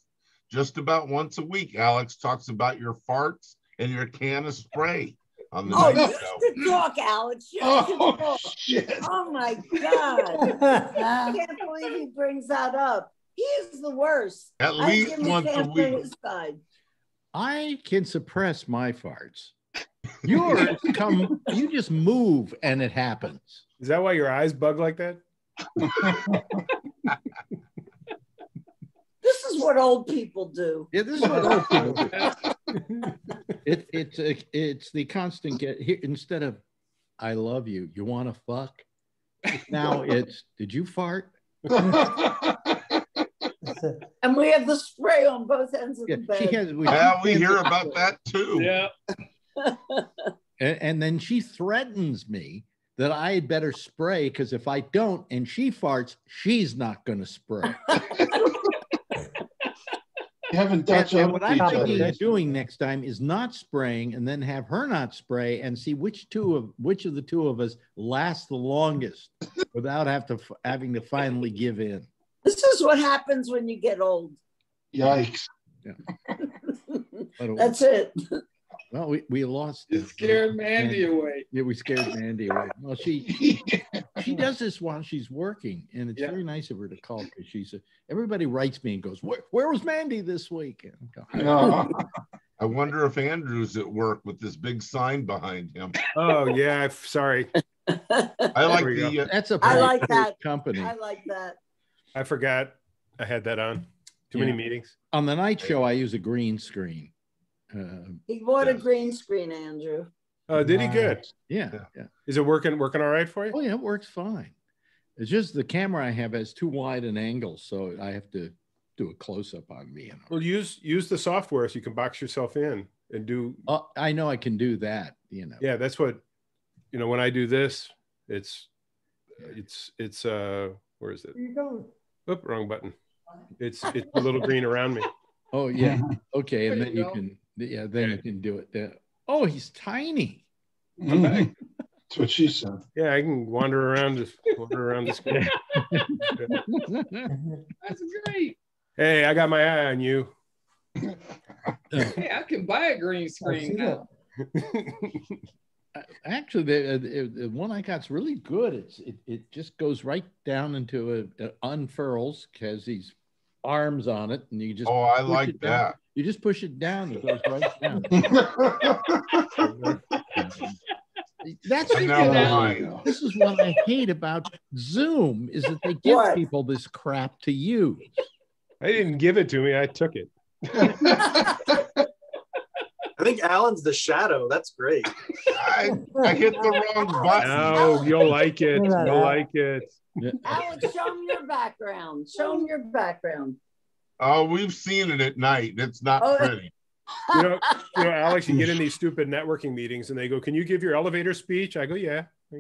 [SPEAKER 11] Just about once a week, Alex talks about your farts and your can of spray on the
[SPEAKER 5] Oh,
[SPEAKER 11] night
[SPEAKER 5] you
[SPEAKER 11] show.
[SPEAKER 5] have to talk, Alex. You have to
[SPEAKER 3] Oh,
[SPEAKER 5] talk.
[SPEAKER 3] shit.
[SPEAKER 5] Oh my God. [LAUGHS] I can't believe he brings that up. He is the worst.
[SPEAKER 11] At
[SPEAKER 5] I
[SPEAKER 11] least
[SPEAKER 5] give
[SPEAKER 11] once a
[SPEAKER 5] can't
[SPEAKER 11] week.
[SPEAKER 5] side.
[SPEAKER 1] I can suppress my farts. Yours come, you just move and it happens.
[SPEAKER 2] Is that why your eyes bug like that?
[SPEAKER 5] This is what old people do.
[SPEAKER 1] Yeah, this is what old people do. [LAUGHS] It, it's a, it's the constant get here instead of I love you. You want to fuck? Now [LAUGHS] it's did you fart? [LAUGHS]
[SPEAKER 5] And we have the spray on both ends of
[SPEAKER 1] Yeah,
[SPEAKER 5] the bed.
[SPEAKER 1] she has. We,
[SPEAKER 11] Yeah, we hear about that too.
[SPEAKER 8] Yeah. [LAUGHS]
[SPEAKER 1] and, and then she threatens me that I had better spray because if I don't and she farts, she's not going to spray.
[SPEAKER 3] You haven't
[SPEAKER 1] And,
[SPEAKER 3] touched
[SPEAKER 1] and
[SPEAKER 3] up
[SPEAKER 1] what I'm
[SPEAKER 3] each
[SPEAKER 1] thinking of doing next time is not spraying and then have her not spray and see which two of which of the two of us lasts the longest [LAUGHS] without have to having to finally give in.
[SPEAKER 5] This is what happens when you get old.
[SPEAKER 3] Yikes. [LAUGHS]
[SPEAKER 1] But,
[SPEAKER 5] That's it.
[SPEAKER 1] Well, we, we lost.
[SPEAKER 8] You scared Mandy away.
[SPEAKER 1] Yeah, we scared Mandy away. Well, she [LAUGHS] she does this while she's working, and it's
[SPEAKER 8] Yeah.
[SPEAKER 1] very nice of her to call because she's a, everybody writes me and goes, "Where where was Mandy this week?" And I go,
[SPEAKER 3] No. [LAUGHS]
[SPEAKER 11] I wonder if Andrew's at work with this big sign behind him.
[SPEAKER 2] Oh yeah, sorry. [LAUGHS]
[SPEAKER 11] I like
[SPEAKER 2] There
[SPEAKER 11] the. Uh,
[SPEAKER 1] That's a
[SPEAKER 5] I like
[SPEAKER 1] private
[SPEAKER 5] that.
[SPEAKER 1] company.
[SPEAKER 5] I like that.
[SPEAKER 2] I forgot I had that on. Too many meetings.
[SPEAKER 1] On the night show, I use a green screen. Uh,
[SPEAKER 5] He bought a green screen, Andrew.
[SPEAKER 2] Oh, did he good?
[SPEAKER 1] yeah,
[SPEAKER 11] Yeah.
[SPEAKER 1] yeah.
[SPEAKER 2] Is it working working all right for you?
[SPEAKER 1] Oh yeah, it works fine. It's just the camera I have has too wide an angle, so I have to do a close up on me. You.
[SPEAKER 2] Well, use use the software so you can box yourself in and do.
[SPEAKER 1] Oh, I know I can do that. You know.
[SPEAKER 2] Yeah, that's what. You know, when I do this, it's it's it's uh where is it?
[SPEAKER 6] You go.
[SPEAKER 2] Oop, wrong button. It's it's a little [LAUGHS] green around me.
[SPEAKER 1] Oh yeah. [LAUGHS] Okay, and then
[SPEAKER 8] you
[SPEAKER 1] you
[SPEAKER 8] go.
[SPEAKER 1] can. Yeah, then you can do it. There. Oh, he's tiny.
[SPEAKER 3] Mhm. [LAUGHS] That's what she said.
[SPEAKER 2] Yeah, I can wander around just wander around the screen. [LAUGHS] [LAUGHS]
[SPEAKER 8] That's great.
[SPEAKER 2] Hey, I got my eye on you.
[SPEAKER 8] Hey, I can buy a green screen now.
[SPEAKER 1] Actually, the, the, the one I got's really good. It's it, it just goes right down into a, it unfurls, has these arms on it, and you just
[SPEAKER 11] oh, I like that.
[SPEAKER 1] You just push it down, it goes right [LAUGHS] down. That's
[SPEAKER 11] And
[SPEAKER 1] the
[SPEAKER 11] now
[SPEAKER 1] This is what I hate about Zoom is that they give
[SPEAKER 5] What?
[SPEAKER 1] people this crap to use.
[SPEAKER 2] I didn't give it to me. I took it.
[SPEAKER 12] I think Alan's the shadow. That's great.
[SPEAKER 11] I, I hit the wrong button.
[SPEAKER 2] No, you'll like it. You'll like it.
[SPEAKER 5] Alex, show him your background. Show him your background.
[SPEAKER 11] Oh, we've seen it at night. It's not
[SPEAKER 5] Oh.
[SPEAKER 11] pretty. [LAUGHS]
[SPEAKER 2] You know, you know, Alex, you get in these stupid networking meetings and they go, Can you give your elevator speech? I go, Yeah. [LAUGHS]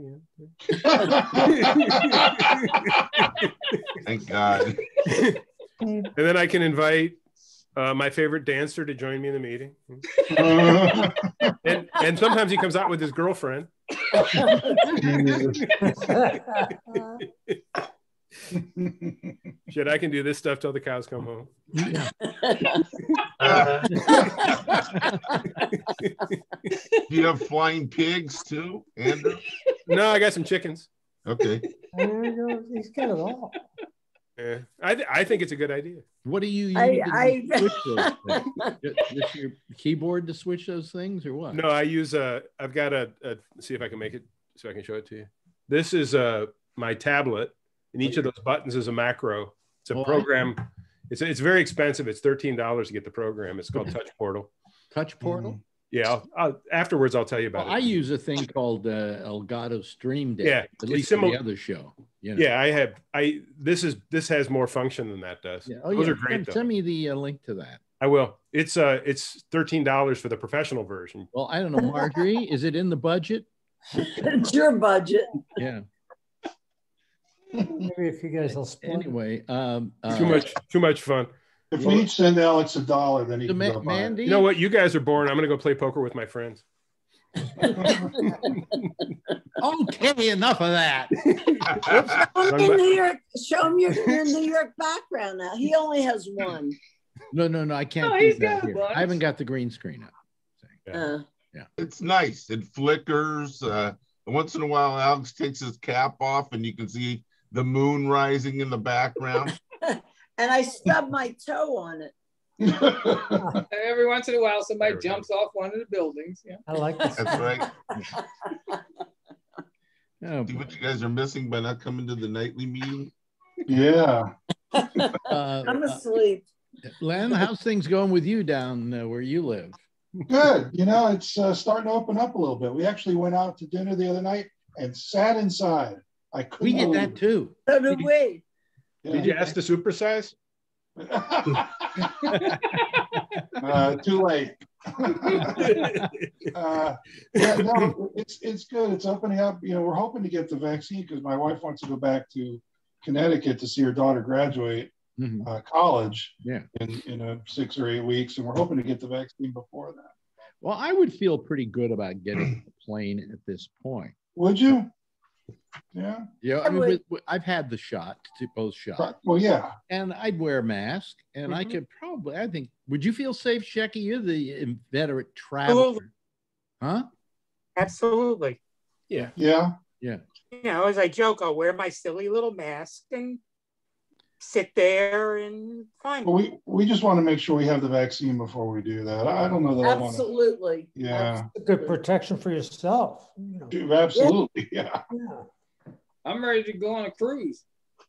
[SPEAKER 11] Thank God.
[SPEAKER 2] And then I can invite uh, my favorite dancer to join me in the meeting. And and sometimes he comes out with his girlfriend. [LAUGHS] [LAUGHS] Shit, I can do this stuff till the cows come home.
[SPEAKER 1] Yeah. [LAUGHS]
[SPEAKER 11] Do you have flying pigs too, Andrew?
[SPEAKER 2] No, I got some chickens.
[SPEAKER 11] Okay.
[SPEAKER 6] There you go. He's got it all.
[SPEAKER 2] Yeah, I, th- I think it's a good idea.
[SPEAKER 1] What do you use
[SPEAKER 5] I-
[SPEAKER 1] to
[SPEAKER 5] I-
[SPEAKER 1] switch those things? Just- just your keyboard to switch those things or what?
[SPEAKER 2] No, I use a. I've got a, a. See if I can make it so I can show it to you. This is uh my tablet, and each of those buttons is a macro. It's a
[SPEAKER 1] Oh,
[SPEAKER 2] program. It's it's very expensive. It's thirteen dollars to get the program. It's called Touch [LAUGHS] Portal.
[SPEAKER 1] Touch portal?
[SPEAKER 2] Yeah, I'll, I'll, afterwards I'll tell you about
[SPEAKER 1] Well, I use a thing called uh, Elgato Stream Deck.
[SPEAKER 2] Yeah,
[SPEAKER 1] at least for the other show. You know?
[SPEAKER 2] Yeah, I have. I this is this has more function than that does.
[SPEAKER 1] Yeah. Oh,
[SPEAKER 2] Those
[SPEAKER 1] yeah.
[SPEAKER 2] are great
[SPEAKER 1] Send, send me the uh, link to that.
[SPEAKER 2] I will. It's uh it's thirteen dollars for the professional version.
[SPEAKER 1] Well, I don't know, Marjorie. is it in the budget? [LAUGHS]
[SPEAKER 5] It's your budget.
[SPEAKER 1] Yeah.
[SPEAKER 6] Maybe if you guys will split.
[SPEAKER 1] Anyway, um, uh,
[SPEAKER 2] Too much, too much fun.
[SPEAKER 3] If we each send Alex a dollar, then he
[SPEAKER 1] So
[SPEAKER 3] can
[SPEAKER 1] Ma-
[SPEAKER 3] go buy it.
[SPEAKER 1] Mandy,
[SPEAKER 2] You know what? You guys are boring. I'm gonna go play poker with my friends. [LAUGHS]
[SPEAKER 1] okay, enough of that.
[SPEAKER 5] Show [LAUGHS] him your New York, show him your, your New York background now. He only has one.
[SPEAKER 1] No, no, no, I can't
[SPEAKER 5] Oh,
[SPEAKER 1] do
[SPEAKER 5] he's
[SPEAKER 1] that
[SPEAKER 5] got
[SPEAKER 1] here.
[SPEAKER 5] bunch.
[SPEAKER 1] I haven't got the green screen up.
[SPEAKER 5] Uh,
[SPEAKER 11] It's nice. It flickers. Uh, once in a while, Alex takes his cap off, and you can see the moon rising in the background. [LAUGHS]
[SPEAKER 5] and I stubbed my toe on it. [LAUGHS]
[SPEAKER 8] Every once in a while, somebody jumps off one of the buildings. Yeah.
[SPEAKER 6] I like that.
[SPEAKER 11] That's right. [LAUGHS]
[SPEAKER 1] Oh,
[SPEAKER 11] See what you guys are missing by not coming to the nightly meeting.
[SPEAKER 3] Yeah.
[SPEAKER 1] Uh,
[SPEAKER 5] I'm
[SPEAKER 1] uh,
[SPEAKER 5] asleep.
[SPEAKER 1] Len, how's things going with you down uh, where you live?
[SPEAKER 3] Good. You know, it's uh, starting to open up a little bit. We actually went out to dinner the other night and sat inside. I couldn't.
[SPEAKER 1] We did that
[SPEAKER 3] it.
[SPEAKER 1] too.
[SPEAKER 5] So did we.
[SPEAKER 2] Did you ask to supersize? [LAUGHS]
[SPEAKER 3] uh, too late. [LAUGHS] uh, yeah, no, it's it's good. It's opening up. You know, we're hoping to get the vaccine because my wife wants to go back to Connecticut to see her daughter graduate
[SPEAKER 1] Mhm.
[SPEAKER 3] uh, college
[SPEAKER 1] Yeah.
[SPEAKER 3] in in a six or eight weeks, and we're hoping to get the vaccine before that.
[SPEAKER 1] Well, I would feel pretty good about getting a plane at this point.
[SPEAKER 3] Would you? Yeah.
[SPEAKER 1] Yeah, I
[SPEAKER 5] I
[SPEAKER 1] mean,
[SPEAKER 5] would-
[SPEAKER 1] with, with- I've had the shot, t- both shots,
[SPEAKER 3] Well, yeah.
[SPEAKER 1] and I'd wear a mask, and I
[SPEAKER 5] Mhm.
[SPEAKER 1] could probably. I think. Would you feel safe, Shecky? You're the inveterate traveler, huh?
[SPEAKER 4] Absolutely.
[SPEAKER 2] Yeah.
[SPEAKER 3] Yeah.
[SPEAKER 1] Yeah.
[SPEAKER 4] You know, as I joke, I'll wear my silly little mask and sit there and fine.
[SPEAKER 3] Well, we we just want to make sure we have the vaccine before we do that. I don't know that I want to.
[SPEAKER 5] Absolutely.
[SPEAKER 3] Yeah.
[SPEAKER 6] Good protection for yourself. You know.
[SPEAKER 3] Absolutely. [LAUGHS] Yeah.
[SPEAKER 6] Yeah.
[SPEAKER 8] I'm ready to go on a cruise.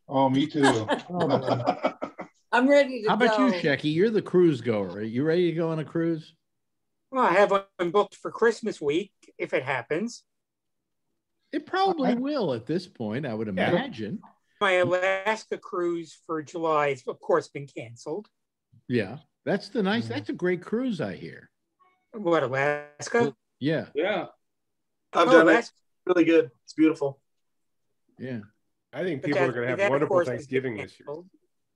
[SPEAKER 3] Oh, me too. [LAUGHS]
[SPEAKER 6] Oh, [LAUGHS]
[SPEAKER 5] I'm ready to
[SPEAKER 1] How about
[SPEAKER 5] go.
[SPEAKER 1] you, Shecky? You're the cruise goer. Are you ready to go on a cruise?
[SPEAKER 4] Well, I have one booked for Christmas week if it happens.
[SPEAKER 1] It probably will at this point. I would
[SPEAKER 2] Yeah.
[SPEAKER 1] Imagine.
[SPEAKER 4] My Alaska cruise for July has, of course, been canceled.
[SPEAKER 1] Yeah, that's the nice. Mm. That's a great cruise. I hear.
[SPEAKER 4] What, Alaska?
[SPEAKER 1] Yeah,
[SPEAKER 8] Yeah.
[SPEAKER 12] Oh, I've
[SPEAKER 4] Oh,
[SPEAKER 12] done it.
[SPEAKER 4] that's-
[SPEAKER 12] Really good. It's beautiful.
[SPEAKER 1] yeah.
[SPEAKER 2] I think people are going to have
[SPEAKER 4] of
[SPEAKER 2] wonderful
[SPEAKER 4] course, has been
[SPEAKER 2] Thanksgiving this year.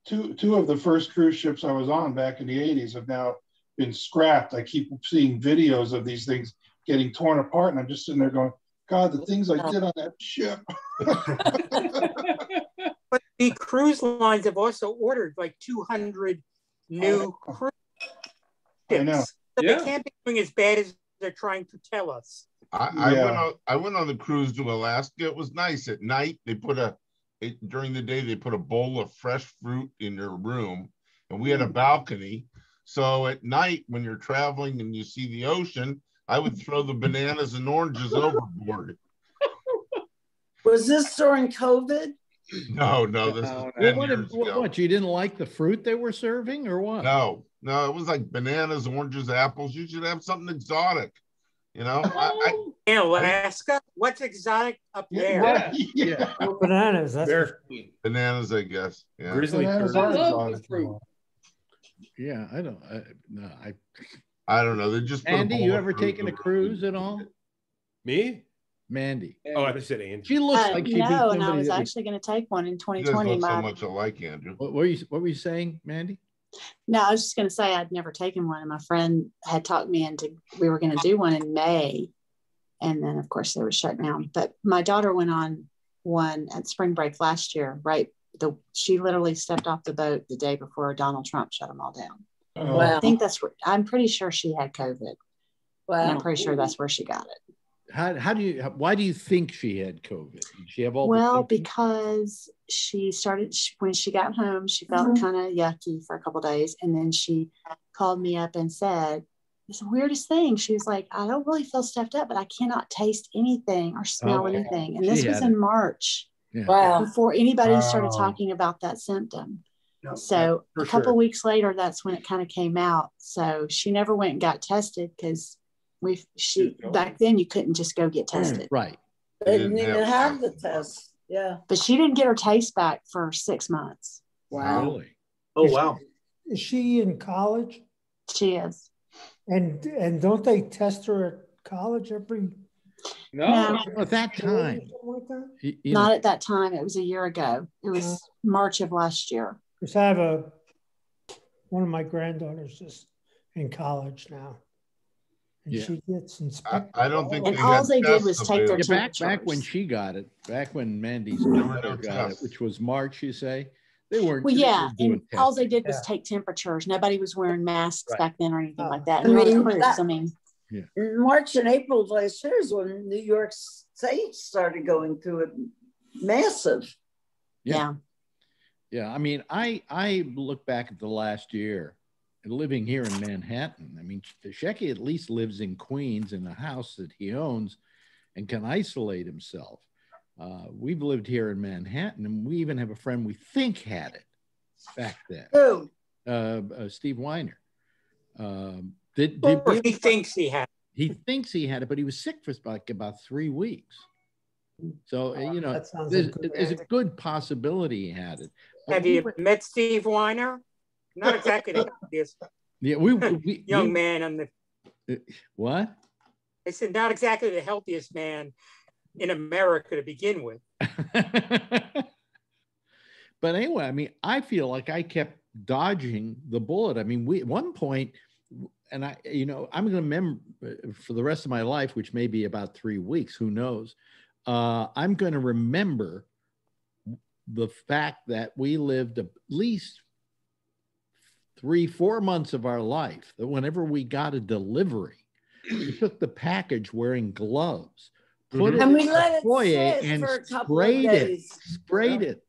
[SPEAKER 3] two two of the first cruise ships I was on back in the 80s have now been scrapped. I keep seeing videos of these things getting torn apart, and I'm just sitting there going, God, the things I did on that ship. [LAUGHS] [LAUGHS]
[SPEAKER 4] But the cruise lines have also ordered like 200 new oh. cruise ships.
[SPEAKER 3] I know.
[SPEAKER 4] So
[SPEAKER 8] Yeah.
[SPEAKER 4] they can't be doing as bad as they're trying to tell us.
[SPEAKER 11] I, I
[SPEAKER 3] Yeah.
[SPEAKER 11] went on I went on the cruise to Alaska. It was nice. At night they put a it, during the day they put a bowl of fresh fruit in your room, and we had a mm. balcony. So at night when you're traveling and you see the ocean, I would throw the bananas and oranges overboard.
[SPEAKER 5] Was this during COVID?
[SPEAKER 11] No, no, this
[SPEAKER 8] No,
[SPEAKER 11] is
[SPEAKER 8] no.
[SPEAKER 11] 10
[SPEAKER 1] What,
[SPEAKER 11] years
[SPEAKER 1] what,
[SPEAKER 11] ago.
[SPEAKER 1] what? You didn't like the fruit they were serving, or what?
[SPEAKER 11] No, no, it was like bananas, oranges, apples. You should have something exotic. You know, I,
[SPEAKER 4] In oh. Alaska, what's exotic up there?
[SPEAKER 3] right, [LAUGHS] yeah.
[SPEAKER 6] No Bananas. That's
[SPEAKER 2] They're
[SPEAKER 11] bananas, I guess. Yeah.
[SPEAKER 2] grizzly
[SPEAKER 3] Bananas
[SPEAKER 8] I love the fruit.
[SPEAKER 1] Yeah, I don't. I, no, I.
[SPEAKER 11] I don't know. They just
[SPEAKER 1] Andy, you ever
[SPEAKER 11] fruit
[SPEAKER 1] taken a cruise at all?
[SPEAKER 2] Me?
[SPEAKER 1] Mandy.
[SPEAKER 2] Oh, I just said Andy.
[SPEAKER 1] She looks
[SPEAKER 9] Uh,
[SPEAKER 1] like she'd
[SPEAKER 9] no, and I was actually going to take one in
[SPEAKER 11] You
[SPEAKER 9] 2020.
[SPEAKER 11] look so much alike, Andrew.
[SPEAKER 1] What were you? What were you saying, Mandy?
[SPEAKER 9] no, I was just going to say I'd never taken one, and my friend had talked me into we were going to do one in May, and then of course they were shut down. But my daughter went on one at spring break last year. Right, the she literally stepped off the boat the day before Donald Trump shut them all down.
[SPEAKER 3] Oh,
[SPEAKER 9] I think that's where I'm pretty sure she had COVID. And I'm pretty sure that's where she got it.
[SPEAKER 1] How, how do you? Why do you think she had COVID? Did she have all?
[SPEAKER 9] Well,
[SPEAKER 1] symptoms?
[SPEAKER 9] because she started she, when she got home, she felt mm-hmm. kind of yucky for a couple days, and then she called me up and said, "It's the weirdest thing." She was like, "I don't really feel stuffed up, but I cannot taste anything or smell
[SPEAKER 1] Oh,
[SPEAKER 9] anything." And
[SPEAKER 1] she
[SPEAKER 9] this was
[SPEAKER 1] had
[SPEAKER 9] in March
[SPEAKER 1] Yeah.
[SPEAKER 5] Wow.
[SPEAKER 9] before anybody started
[SPEAKER 3] Wow.
[SPEAKER 9] talking about that symptom.
[SPEAKER 12] No,
[SPEAKER 9] So
[SPEAKER 2] for
[SPEAKER 9] a couple
[SPEAKER 2] sure.
[SPEAKER 9] weeks later, that's when it kind of came out. So she never went and got tested because we she back then you couldn't just go get mm, tested.
[SPEAKER 1] Right.
[SPEAKER 5] They
[SPEAKER 11] didn't
[SPEAKER 5] didn't even
[SPEAKER 11] have
[SPEAKER 5] have the test. Yeah.
[SPEAKER 9] But she didn't get her taste back for six months.
[SPEAKER 5] Wow.
[SPEAKER 1] Really?
[SPEAKER 12] Oh wow.
[SPEAKER 6] Is she in college?
[SPEAKER 9] She is.
[SPEAKER 6] And and don't they test her at college every
[SPEAKER 8] No.
[SPEAKER 1] At that time. you- you
[SPEAKER 9] Not at that time. It was a year ago. It was uh-huh. March of last year.
[SPEAKER 6] Because I have a, one of my granddaughters is in college now. And
[SPEAKER 1] Yeah.
[SPEAKER 6] she gets
[SPEAKER 11] I,
[SPEAKER 6] inspected.
[SPEAKER 11] I don't think
[SPEAKER 9] And
[SPEAKER 11] they
[SPEAKER 9] all they did was take their
[SPEAKER 11] available.
[SPEAKER 1] yeah, back back when she got it, back when Mandy's daughter got it, which was March, you say, they weren't.
[SPEAKER 9] Well, yeah,
[SPEAKER 1] weren't doing
[SPEAKER 9] all they did was take temperatures. Nobody was wearing masks
[SPEAKER 10] Right.
[SPEAKER 9] back then or anything
[SPEAKER 6] Oh.
[SPEAKER 9] like uh, that.
[SPEAKER 5] I mean, that-
[SPEAKER 9] I mean,
[SPEAKER 5] In March and April of last year is when New York State started going through it massive.
[SPEAKER 1] Yeah.
[SPEAKER 9] Yeah.
[SPEAKER 1] I mean, I I look back at the last year, living here in Manhattan. I mean, Shecky at least lives in Queens in a house that he owns, and can isolate himself. Uh, we've lived here in Manhattan, and we even have a friend we think had it back then.
[SPEAKER 5] Who?
[SPEAKER 1] Uh, uh, Steve Weiner. Um, did, did
[SPEAKER 4] Or he thinks he has.
[SPEAKER 1] he thinks he had it, but he was sick for like about three weeks. So uh, you know, there's, there's a good possibility he had it. But
[SPEAKER 4] Have you met Steve Weiner? Not exactly the [LAUGHS] healthiest
[SPEAKER 1] Yeah, we, we [LAUGHS]
[SPEAKER 4] young
[SPEAKER 1] we-
[SPEAKER 4] man on the.
[SPEAKER 1] What?
[SPEAKER 4] I said not exactly the healthiest man in America to begin with. [LAUGHS]
[SPEAKER 1] but anyway, I mean, I feel like I kept dodging the bullet. I mean, we at one point, and I, you know, I'm going to remember for the rest of my life, which may be about three weeks, who knows? Uh, I'm going to remember the fact that we lived at least three, four months of our life that whenever we got a delivery, we [CLEARS THROAT] took the package wearing gloves, put mm-hmm.
[SPEAKER 5] And
[SPEAKER 1] it
[SPEAKER 5] we
[SPEAKER 1] in
[SPEAKER 5] let
[SPEAKER 1] the
[SPEAKER 5] it
[SPEAKER 1] foyer and
[SPEAKER 5] for a couple of
[SPEAKER 1] sprayed it,
[SPEAKER 5] days.
[SPEAKER 1] sprayed it.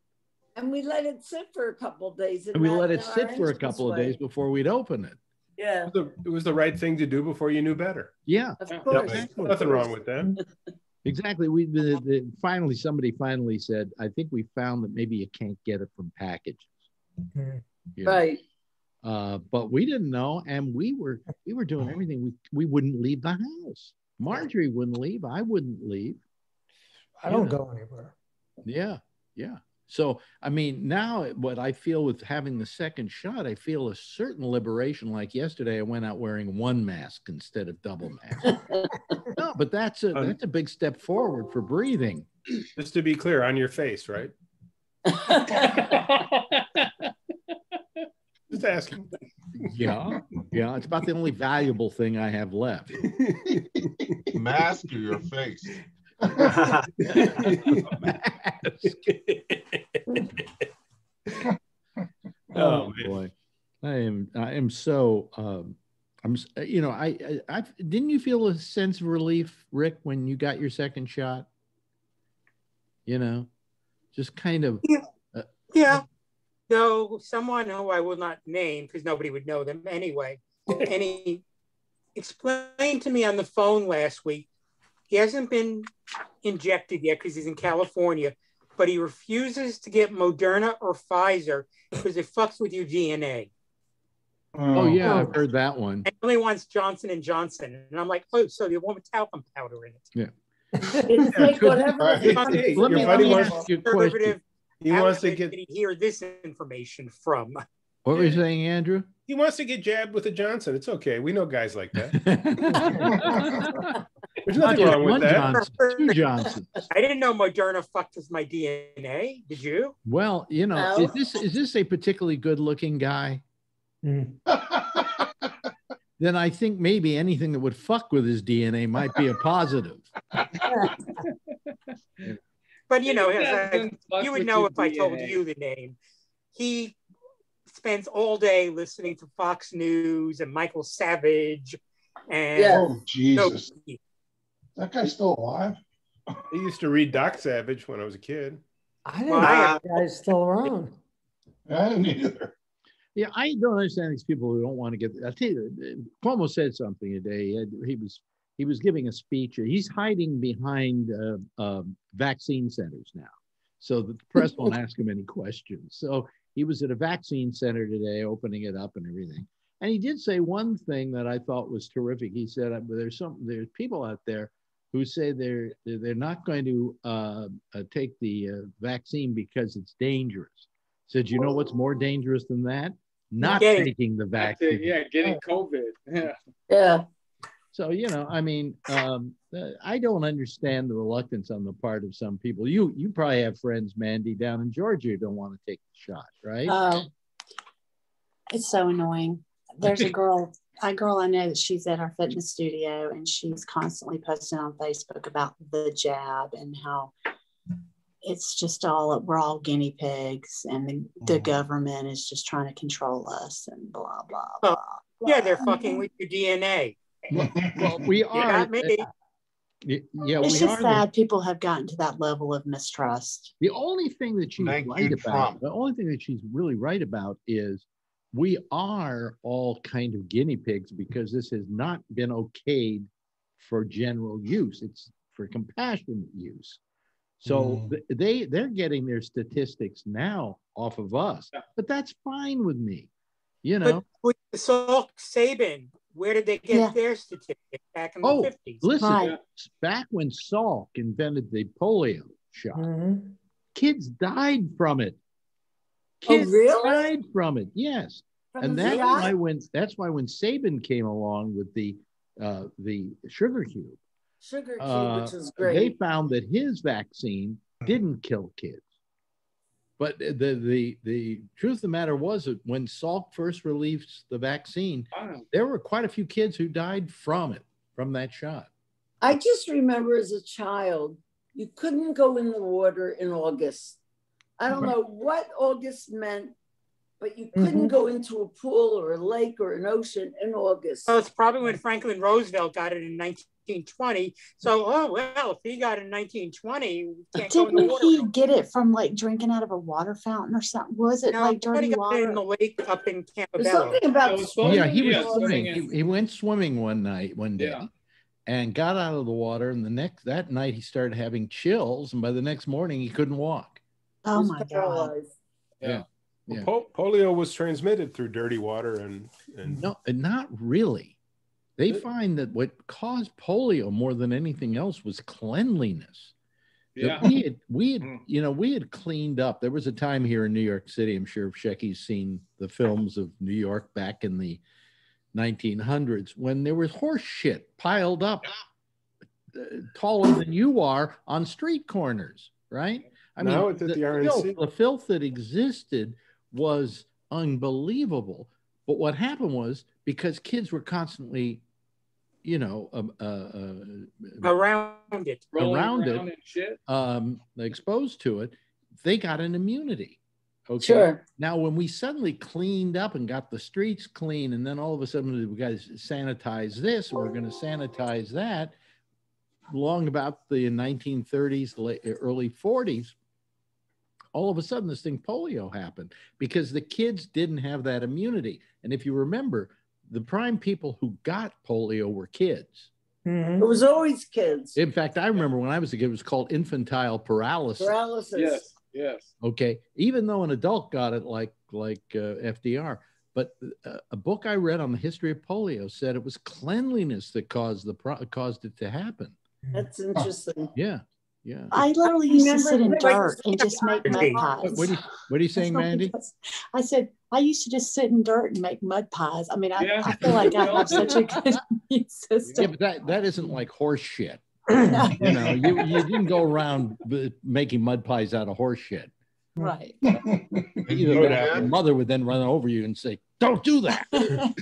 [SPEAKER 5] And we let it sit for a couple of days.
[SPEAKER 1] And we let it sit for a couple of days before we'd open it.
[SPEAKER 5] Yeah,
[SPEAKER 2] It was the- it was the right thing to do before you knew better.
[SPEAKER 1] Yeah,
[SPEAKER 5] of
[SPEAKER 2] Yep.
[SPEAKER 5] course.
[SPEAKER 2] Nothing wrong with that. [LAUGHS]
[SPEAKER 1] exactly. We the, the, finally somebody finally said, I think we found that maybe you can't get it from packages. You know.
[SPEAKER 5] Right.
[SPEAKER 1] Uh, but we didn't know, and we were we were doing everything. We we wouldn't leave the house. Marjorie wouldn't leave. I wouldn't leave.
[SPEAKER 6] I don't
[SPEAKER 1] Yeah.
[SPEAKER 6] go anywhere.
[SPEAKER 1] Yeah, yeah. So I mean, now what I feel with having the second shot, I feel a certain liberation. Like yesterday, I went out wearing one mask instead of double mask. [LAUGHS] no, but that's a
[SPEAKER 2] Um,
[SPEAKER 1] that's a big step forward for breathing.
[SPEAKER 2] Just to be clear, on your face, right? [LAUGHS] Just asking.
[SPEAKER 1] Yeah, yeah. It's about the only valuable thing I have left.
[SPEAKER 11] Mask to your face. [LAUGHS]
[SPEAKER 2] Oh,
[SPEAKER 1] Oh,
[SPEAKER 2] man.
[SPEAKER 1] boy, I am so um, I'm uh, you know I, I I didn't you feel a sense of relief, Rick, when you got your second shot? You know, just kind of
[SPEAKER 4] Yeah. Uh, yeah. Though someone who I will not name because nobody would know them anyway, [LAUGHS] and he explained to me on the phone last week he hasn't been injected yet because he's in California, but he refuses to get Moderna or Pfizer because it fucks with your DNA.
[SPEAKER 1] Oh yeah, I've heard that one.
[SPEAKER 4] And he only wants Johnson and Johnson, and I'm like, oh, so the one with talcum powder in it.
[SPEAKER 1] Yeah. [LAUGHS]
[SPEAKER 5] It's like whatever.
[SPEAKER 2] Hey,
[SPEAKER 1] Let me-
[SPEAKER 2] buddy
[SPEAKER 1] let me ask you a question.
[SPEAKER 2] He wants to get
[SPEAKER 4] hear this information from?
[SPEAKER 1] What were you saying, Andrew?
[SPEAKER 2] he wants to get jabbed with a Johnson. It's okay. We know guys like that. [LAUGHS] There's nothing wrong with that.
[SPEAKER 1] Johnson, two Johnsons.
[SPEAKER 4] I didn't know Moderna fucked with my DNA. Did you?
[SPEAKER 1] Well, you know,
[SPEAKER 5] No.
[SPEAKER 1] is this is this a particularly good-looking guy?
[SPEAKER 6] Mm. [LAUGHS]
[SPEAKER 1] Then I think maybe anything that would fuck with his DNA might be a positive. [LAUGHS]
[SPEAKER 4] But you know, as I- you would know
[SPEAKER 8] your
[SPEAKER 4] if I told you the name. He spends all day listening to Fox News and Michael Savage and
[SPEAKER 5] Yeah.
[SPEAKER 3] Oh, Jesus. That guy's still alive?
[SPEAKER 2] I used to read Doc Savage when I was a kid.
[SPEAKER 6] I didn't
[SPEAKER 4] Well,
[SPEAKER 6] know
[SPEAKER 4] I-
[SPEAKER 6] that guy's still around.
[SPEAKER 3] I didn't either.
[SPEAKER 1] Yeah, I don't understand these people who don't want to get. I'll tell you, Cuomo said something today. He, had, he was he was giving a speech. He's hiding behind uh, um vaccine centers now, so that the press [LAUGHS] won't ask him any questions. So he was at a vaccine center today, opening it up and everything. And he did say one thing that I thought was terrific. He said, uh, "There's some there's people out there who say they're they're they're not going to uh, uh, take the uh, vaccine because it's dangerous." Said, "You know what's more dangerous than that? Not
[SPEAKER 4] Getting-
[SPEAKER 1] taking the
[SPEAKER 8] That's it,
[SPEAKER 1] vaccine."
[SPEAKER 8] Yeah, getting COVID. Yeah.
[SPEAKER 5] Yeah.
[SPEAKER 1] So you know, I mean, um, uh, I don't understand the reluctance on the part of some people. You you probably have friends, Mandy, down in Georgia who don't want to take the shot, right?
[SPEAKER 9] Oh, it's so annoying. There's a [LAUGHS] girl, a girl I know that she's at our fitness studio and she's constantly posting on Facebook about the jab and how it's just all we're all guinea pigs and the, the government is just trying to control us and blah blah blah.
[SPEAKER 4] Yeah, they're fucking with your DNA.
[SPEAKER 1] well, we
[SPEAKER 4] You
[SPEAKER 1] are.
[SPEAKER 4] got me.
[SPEAKER 1] y- Yeah,
[SPEAKER 9] it's
[SPEAKER 1] we
[SPEAKER 9] just
[SPEAKER 1] are. the-
[SPEAKER 9] sad people have gotten to that level of mistrust.
[SPEAKER 1] The only thing that she's
[SPEAKER 11] Thank
[SPEAKER 1] right about,
[SPEAKER 11] Trump.
[SPEAKER 1] the only thing that she's really right about is we are all kind of guinea pigs because this has not been okayed for general use. It's for compassionate use. So th- they they're getting their statistics now off of us, but that's fine with me. You know.
[SPEAKER 4] But with the Salk Sabin, where did they get
[SPEAKER 9] Yeah.
[SPEAKER 4] their statistics back in the
[SPEAKER 1] oh,
[SPEAKER 4] 50s?
[SPEAKER 1] listen,
[SPEAKER 9] Right.
[SPEAKER 1] back when Salk invented the polio shot,
[SPEAKER 6] Mhm.
[SPEAKER 1] kids died from it.
[SPEAKER 5] Oh,
[SPEAKER 1] Kids
[SPEAKER 5] really?
[SPEAKER 1] died from it. Yes.
[SPEAKER 5] From
[SPEAKER 1] and that's why when that's why when Sabin came along with the uh, the sugar cube,
[SPEAKER 5] Sugar cube,
[SPEAKER 1] uh,
[SPEAKER 5] which is great.
[SPEAKER 1] they found that his vaccine didn't kill kids. But the the the truth of the matter was that when Salk first released the vaccine,
[SPEAKER 8] Wow.
[SPEAKER 1] there were quite a few kids who died from it, from that shot.
[SPEAKER 5] I just remember as a child, you couldn't go in the water in August. I don't know what August meant, but you couldn't
[SPEAKER 6] Mhm.
[SPEAKER 5] go into a pool or a lake or an ocean in August.
[SPEAKER 4] So it's probably when Franklin Roosevelt got it in 1920. So, oh, well, if he got it in 1920, we can't go in the
[SPEAKER 9] Didn't
[SPEAKER 4] water.
[SPEAKER 9] he get it from like drinking out of a water fountain or something? Was it
[SPEAKER 4] No,
[SPEAKER 9] like
[SPEAKER 4] somebody
[SPEAKER 9] dirty
[SPEAKER 4] got it in the lake up in
[SPEAKER 5] There's
[SPEAKER 4] Campobello.
[SPEAKER 5] something about
[SPEAKER 8] It was supposed
[SPEAKER 1] yeah, he was
[SPEAKER 8] yeah,
[SPEAKER 1] swimming.
[SPEAKER 8] swimming
[SPEAKER 1] He, he went swimming one night, one day,
[SPEAKER 8] Yeah.
[SPEAKER 1] and got out of the water. And the next that night, he started having chills, and by the next morning, he couldn't walk.
[SPEAKER 9] Oh my god!
[SPEAKER 5] paralyzed.
[SPEAKER 1] Yeah.
[SPEAKER 2] Well,
[SPEAKER 1] Yeah.
[SPEAKER 2] po- polio was transmitted through dirty water and and
[SPEAKER 1] No, not really. They find that what caused polio more than anything else was cleanliness. That
[SPEAKER 8] Yeah.
[SPEAKER 1] We had, we had,
[SPEAKER 10] Mm.
[SPEAKER 1] you know, we had cleaned up. There was a time here in New York City. I'm sure Shecky's seen the films of New York back in the 1900s when there was horse shit piled up uh, taller than you are on street corners, right? I
[SPEAKER 2] Now it's at the
[SPEAKER 1] filth,
[SPEAKER 2] RNC.
[SPEAKER 1] the filth that existed was unbelievable. But what happened was because kids were constantly, you know, um, uh, uh,
[SPEAKER 4] Around it.
[SPEAKER 8] Rolling
[SPEAKER 1] Around it.
[SPEAKER 8] shit.
[SPEAKER 1] um, exposed to it, they got an immunity. Okay.
[SPEAKER 5] Sure.
[SPEAKER 1] Now, when we suddenly cleaned up and got the streets clean, and then all of a sudden we got to sanitize this, we're going to sanitize that, long about the 1930s, late, early 40s, all of a sudden this thing polio happened because the kids didn't have that immunity. And if you remember, the prime people who got polio were kids.
[SPEAKER 6] Mhm.
[SPEAKER 5] It was always kids.
[SPEAKER 1] In fact, I remember when I was a kid, it was called infantile paralysis.
[SPEAKER 5] Paralysis.
[SPEAKER 8] Yes. Yes.
[SPEAKER 1] okay even though an adult got it like like uh, fdr but uh, a book i read on the history of polio said it was cleanliness that caused the pro- caused it to happen
[SPEAKER 5] That's interesting.
[SPEAKER 1] yeah yeah
[SPEAKER 9] I literally used to sit in dirt and just make mud pies.
[SPEAKER 1] what, what, are you, what are you saying mandy
[SPEAKER 9] I said I used to just sit in dirt and make mud pies. I mean, I,
[SPEAKER 8] Yeah.
[SPEAKER 9] I feel like I have [LAUGHS] such a good immune
[SPEAKER 1] yeah
[SPEAKER 9] system.
[SPEAKER 1] but that that isn't like horse shit [CLEARS THROAT] you know you, you didn't go around b- making mud pies out of horse shit
[SPEAKER 9] right.
[SPEAKER 1] Either
[SPEAKER 2] No
[SPEAKER 1] that, your mother would then run over you and say don't do that [LAUGHS]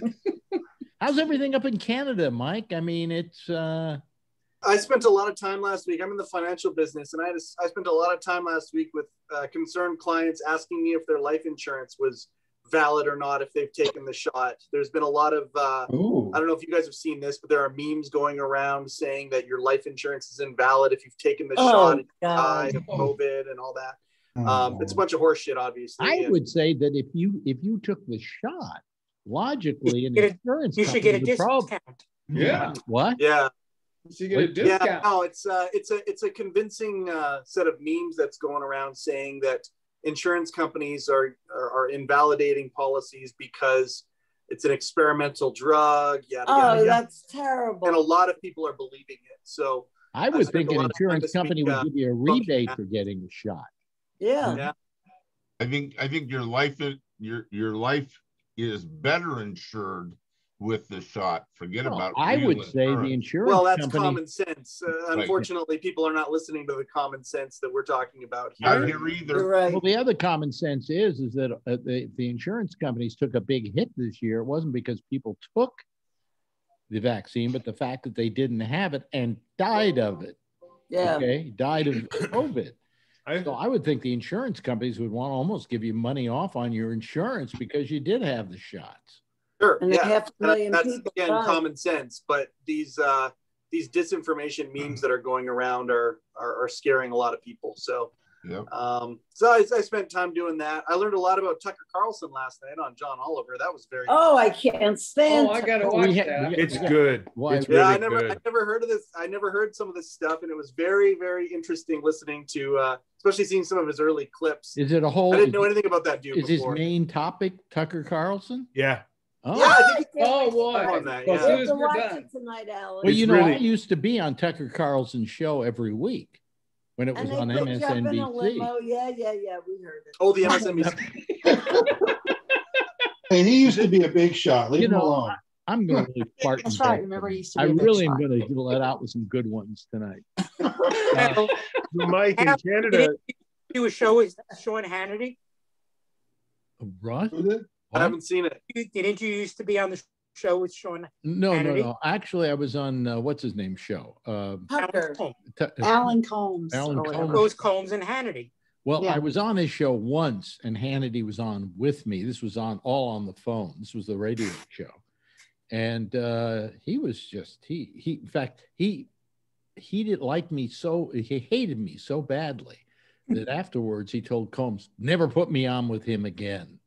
[SPEAKER 1] how's everything up in canada mike i mean it's uh
[SPEAKER 12] I spent a lot of time last week. I'm in the financial business, and I had I spent a lot of time last week with uh, concerned clients asking me if their life insurance was valid or not if they've taken the shot. There's been a lot of uh, I don't know if you guys have seen this, but there are memes going around saying that your life insurance is invalid if you've taken the
[SPEAKER 5] Oh,
[SPEAKER 12] shot and you die
[SPEAKER 5] God.
[SPEAKER 12] of COVID and all that. Um, it's a bunch of horseshit, obviously.
[SPEAKER 1] I
[SPEAKER 12] and-
[SPEAKER 1] would say that if you if you took the shot, logically, an insurance
[SPEAKER 4] You should get a
[SPEAKER 1] company would
[SPEAKER 4] discount.
[SPEAKER 8] Yeah.
[SPEAKER 1] What?
[SPEAKER 12] yeah.
[SPEAKER 8] You should get a
[SPEAKER 1] Wait,
[SPEAKER 12] Yeah, no, it's uh, it's a it's a convincing uh, set of memes that's going around saying that insurance companies are, are are invalidating policies because it's an experimental drug. Yada
[SPEAKER 5] Oh,
[SPEAKER 12] yada. yada.
[SPEAKER 5] that's terrible.
[SPEAKER 12] And a lot of people are believing it. So
[SPEAKER 1] I
[SPEAKER 12] I
[SPEAKER 1] would
[SPEAKER 12] spent
[SPEAKER 1] think an
[SPEAKER 12] lot of time
[SPEAKER 1] insurance company
[SPEAKER 12] week,
[SPEAKER 1] would
[SPEAKER 12] uh,
[SPEAKER 1] give you a rebate
[SPEAKER 12] at-
[SPEAKER 1] for getting the shot.
[SPEAKER 5] yeah.
[SPEAKER 12] yeah,
[SPEAKER 11] I think I think your life is- your your life is better insured with the shot. Forget
[SPEAKER 1] Well,
[SPEAKER 11] about.
[SPEAKER 1] I would say the
[SPEAKER 11] insurance.
[SPEAKER 1] insurance
[SPEAKER 12] Well, that's
[SPEAKER 1] company.
[SPEAKER 12] common sense. Uh,
[SPEAKER 11] Right.
[SPEAKER 12] unfortunately, people are not listening to the common sense that we're talking about
[SPEAKER 11] Not
[SPEAKER 12] here.
[SPEAKER 11] here
[SPEAKER 5] You're
[SPEAKER 11] either.
[SPEAKER 5] right.
[SPEAKER 1] Well, the other common sense is is that uh, the, the insurance companies took a big hit this year. It wasn't because people took the vaccine, but the fact that they didn't have it and died of it.
[SPEAKER 5] Yeah.
[SPEAKER 1] Okay, died of COVID. [CLEARS THROAT]
[SPEAKER 2] I,
[SPEAKER 1] So I would think the insurance companies would want to almost give you money off on your insurance because you did have the shots.
[SPEAKER 12] Sure,
[SPEAKER 5] And
[SPEAKER 12] yeah,
[SPEAKER 5] half a
[SPEAKER 12] that-
[SPEAKER 5] million
[SPEAKER 12] that's
[SPEAKER 5] people
[SPEAKER 12] again
[SPEAKER 5] died.
[SPEAKER 12] common sense. But these uh, these disinformation memes that are going around are, are are scaring a lot of people. So
[SPEAKER 11] Yep.
[SPEAKER 12] um, so I, I spent time doing that. I learned a lot about Tucker Carlson last night on John Oliver. That was very.
[SPEAKER 5] Oh, I can't stand.
[SPEAKER 8] Oh, I gotta watch
[SPEAKER 1] We
[SPEAKER 8] that.
[SPEAKER 1] we-
[SPEAKER 2] it's good.
[SPEAKER 1] Why-
[SPEAKER 2] It's
[SPEAKER 12] yeah,
[SPEAKER 2] really
[SPEAKER 12] I never, I never heard of this. I never heard some of this stuff, and it was very, very interesting listening to, uh, especially seeing some of his early clips.
[SPEAKER 1] Is it a whole?
[SPEAKER 12] I didn't know anything about that dude
[SPEAKER 1] is his main topic Tucker Carlson?
[SPEAKER 2] Yeah.
[SPEAKER 1] Oh,
[SPEAKER 12] Yeah, I think
[SPEAKER 8] Oh, boy.
[SPEAKER 12] on that,
[SPEAKER 8] Well,
[SPEAKER 12] yeah.
[SPEAKER 8] as soon
[SPEAKER 5] have
[SPEAKER 8] as
[SPEAKER 5] to
[SPEAKER 8] we're
[SPEAKER 5] watch
[SPEAKER 8] done.
[SPEAKER 5] tonight, Alan.
[SPEAKER 1] well, you
[SPEAKER 2] It's
[SPEAKER 1] know, I used to be on Tucker Carlson's show every week when it was
[SPEAKER 5] and
[SPEAKER 1] on
[SPEAKER 5] picked you up in a
[SPEAKER 1] MSNBC.
[SPEAKER 5] limo. Yeah, yeah, yeah. We heard it.
[SPEAKER 12] oh, the [LAUGHS] MSNBC.
[SPEAKER 3] Hey, [LAUGHS] he used to be a big shot. Leave
[SPEAKER 1] You
[SPEAKER 3] him
[SPEAKER 1] know,
[SPEAKER 3] alone.
[SPEAKER 1] I'm going to leave Barton.
[SPEAKER 9] That's right. Remember, he used to
[SPEAKER 1] I
[SPEAKER 9] be a big
[SPEAKER 1] really am going to let out with some good ones tonight. [LAUGHS]
[SPEAKER 2] So Mike in Canada,
[SPEAKER 4] Did you do a show with Sean Hannity?
[SPEAKER 1] Right?
[SPEAKER 3] Who did?
[SPEAKER 12] I haven't seen it.
[SPEAKER 4] You- Didn't you used to be on the show with Sean
[SPEAKER 1] No, no,
[SPEAKER 4] Hannity?
[SPEAKER 1] no. Actually, I was on uh, what's his name show. Um,
[SPEAKER 5] Tucker.
[SPEAKER 4] Colmes?
[SPEAKER 1] t-
[SPEAKER 9] Alan Colmes.
[SPEAKER 1] Alan
[SPEAKER 9] or whatever.
[SPEAKER 1] Colmes.
[SPEAKER 4] Rose Colmes and Hannity.
[SPEAKER 1] Well,
[SPEAKER 9] Yeah.
[SPEAKER 1] I was on his show once, and Hannity was on with me. This was on all on the phone. This was the radio [SIGHS] show, and uh, he was just he he. In fact, he he didn't like me so he hated me so badly [LAUGHS] that afterwards he told Colmes never put me on with him again,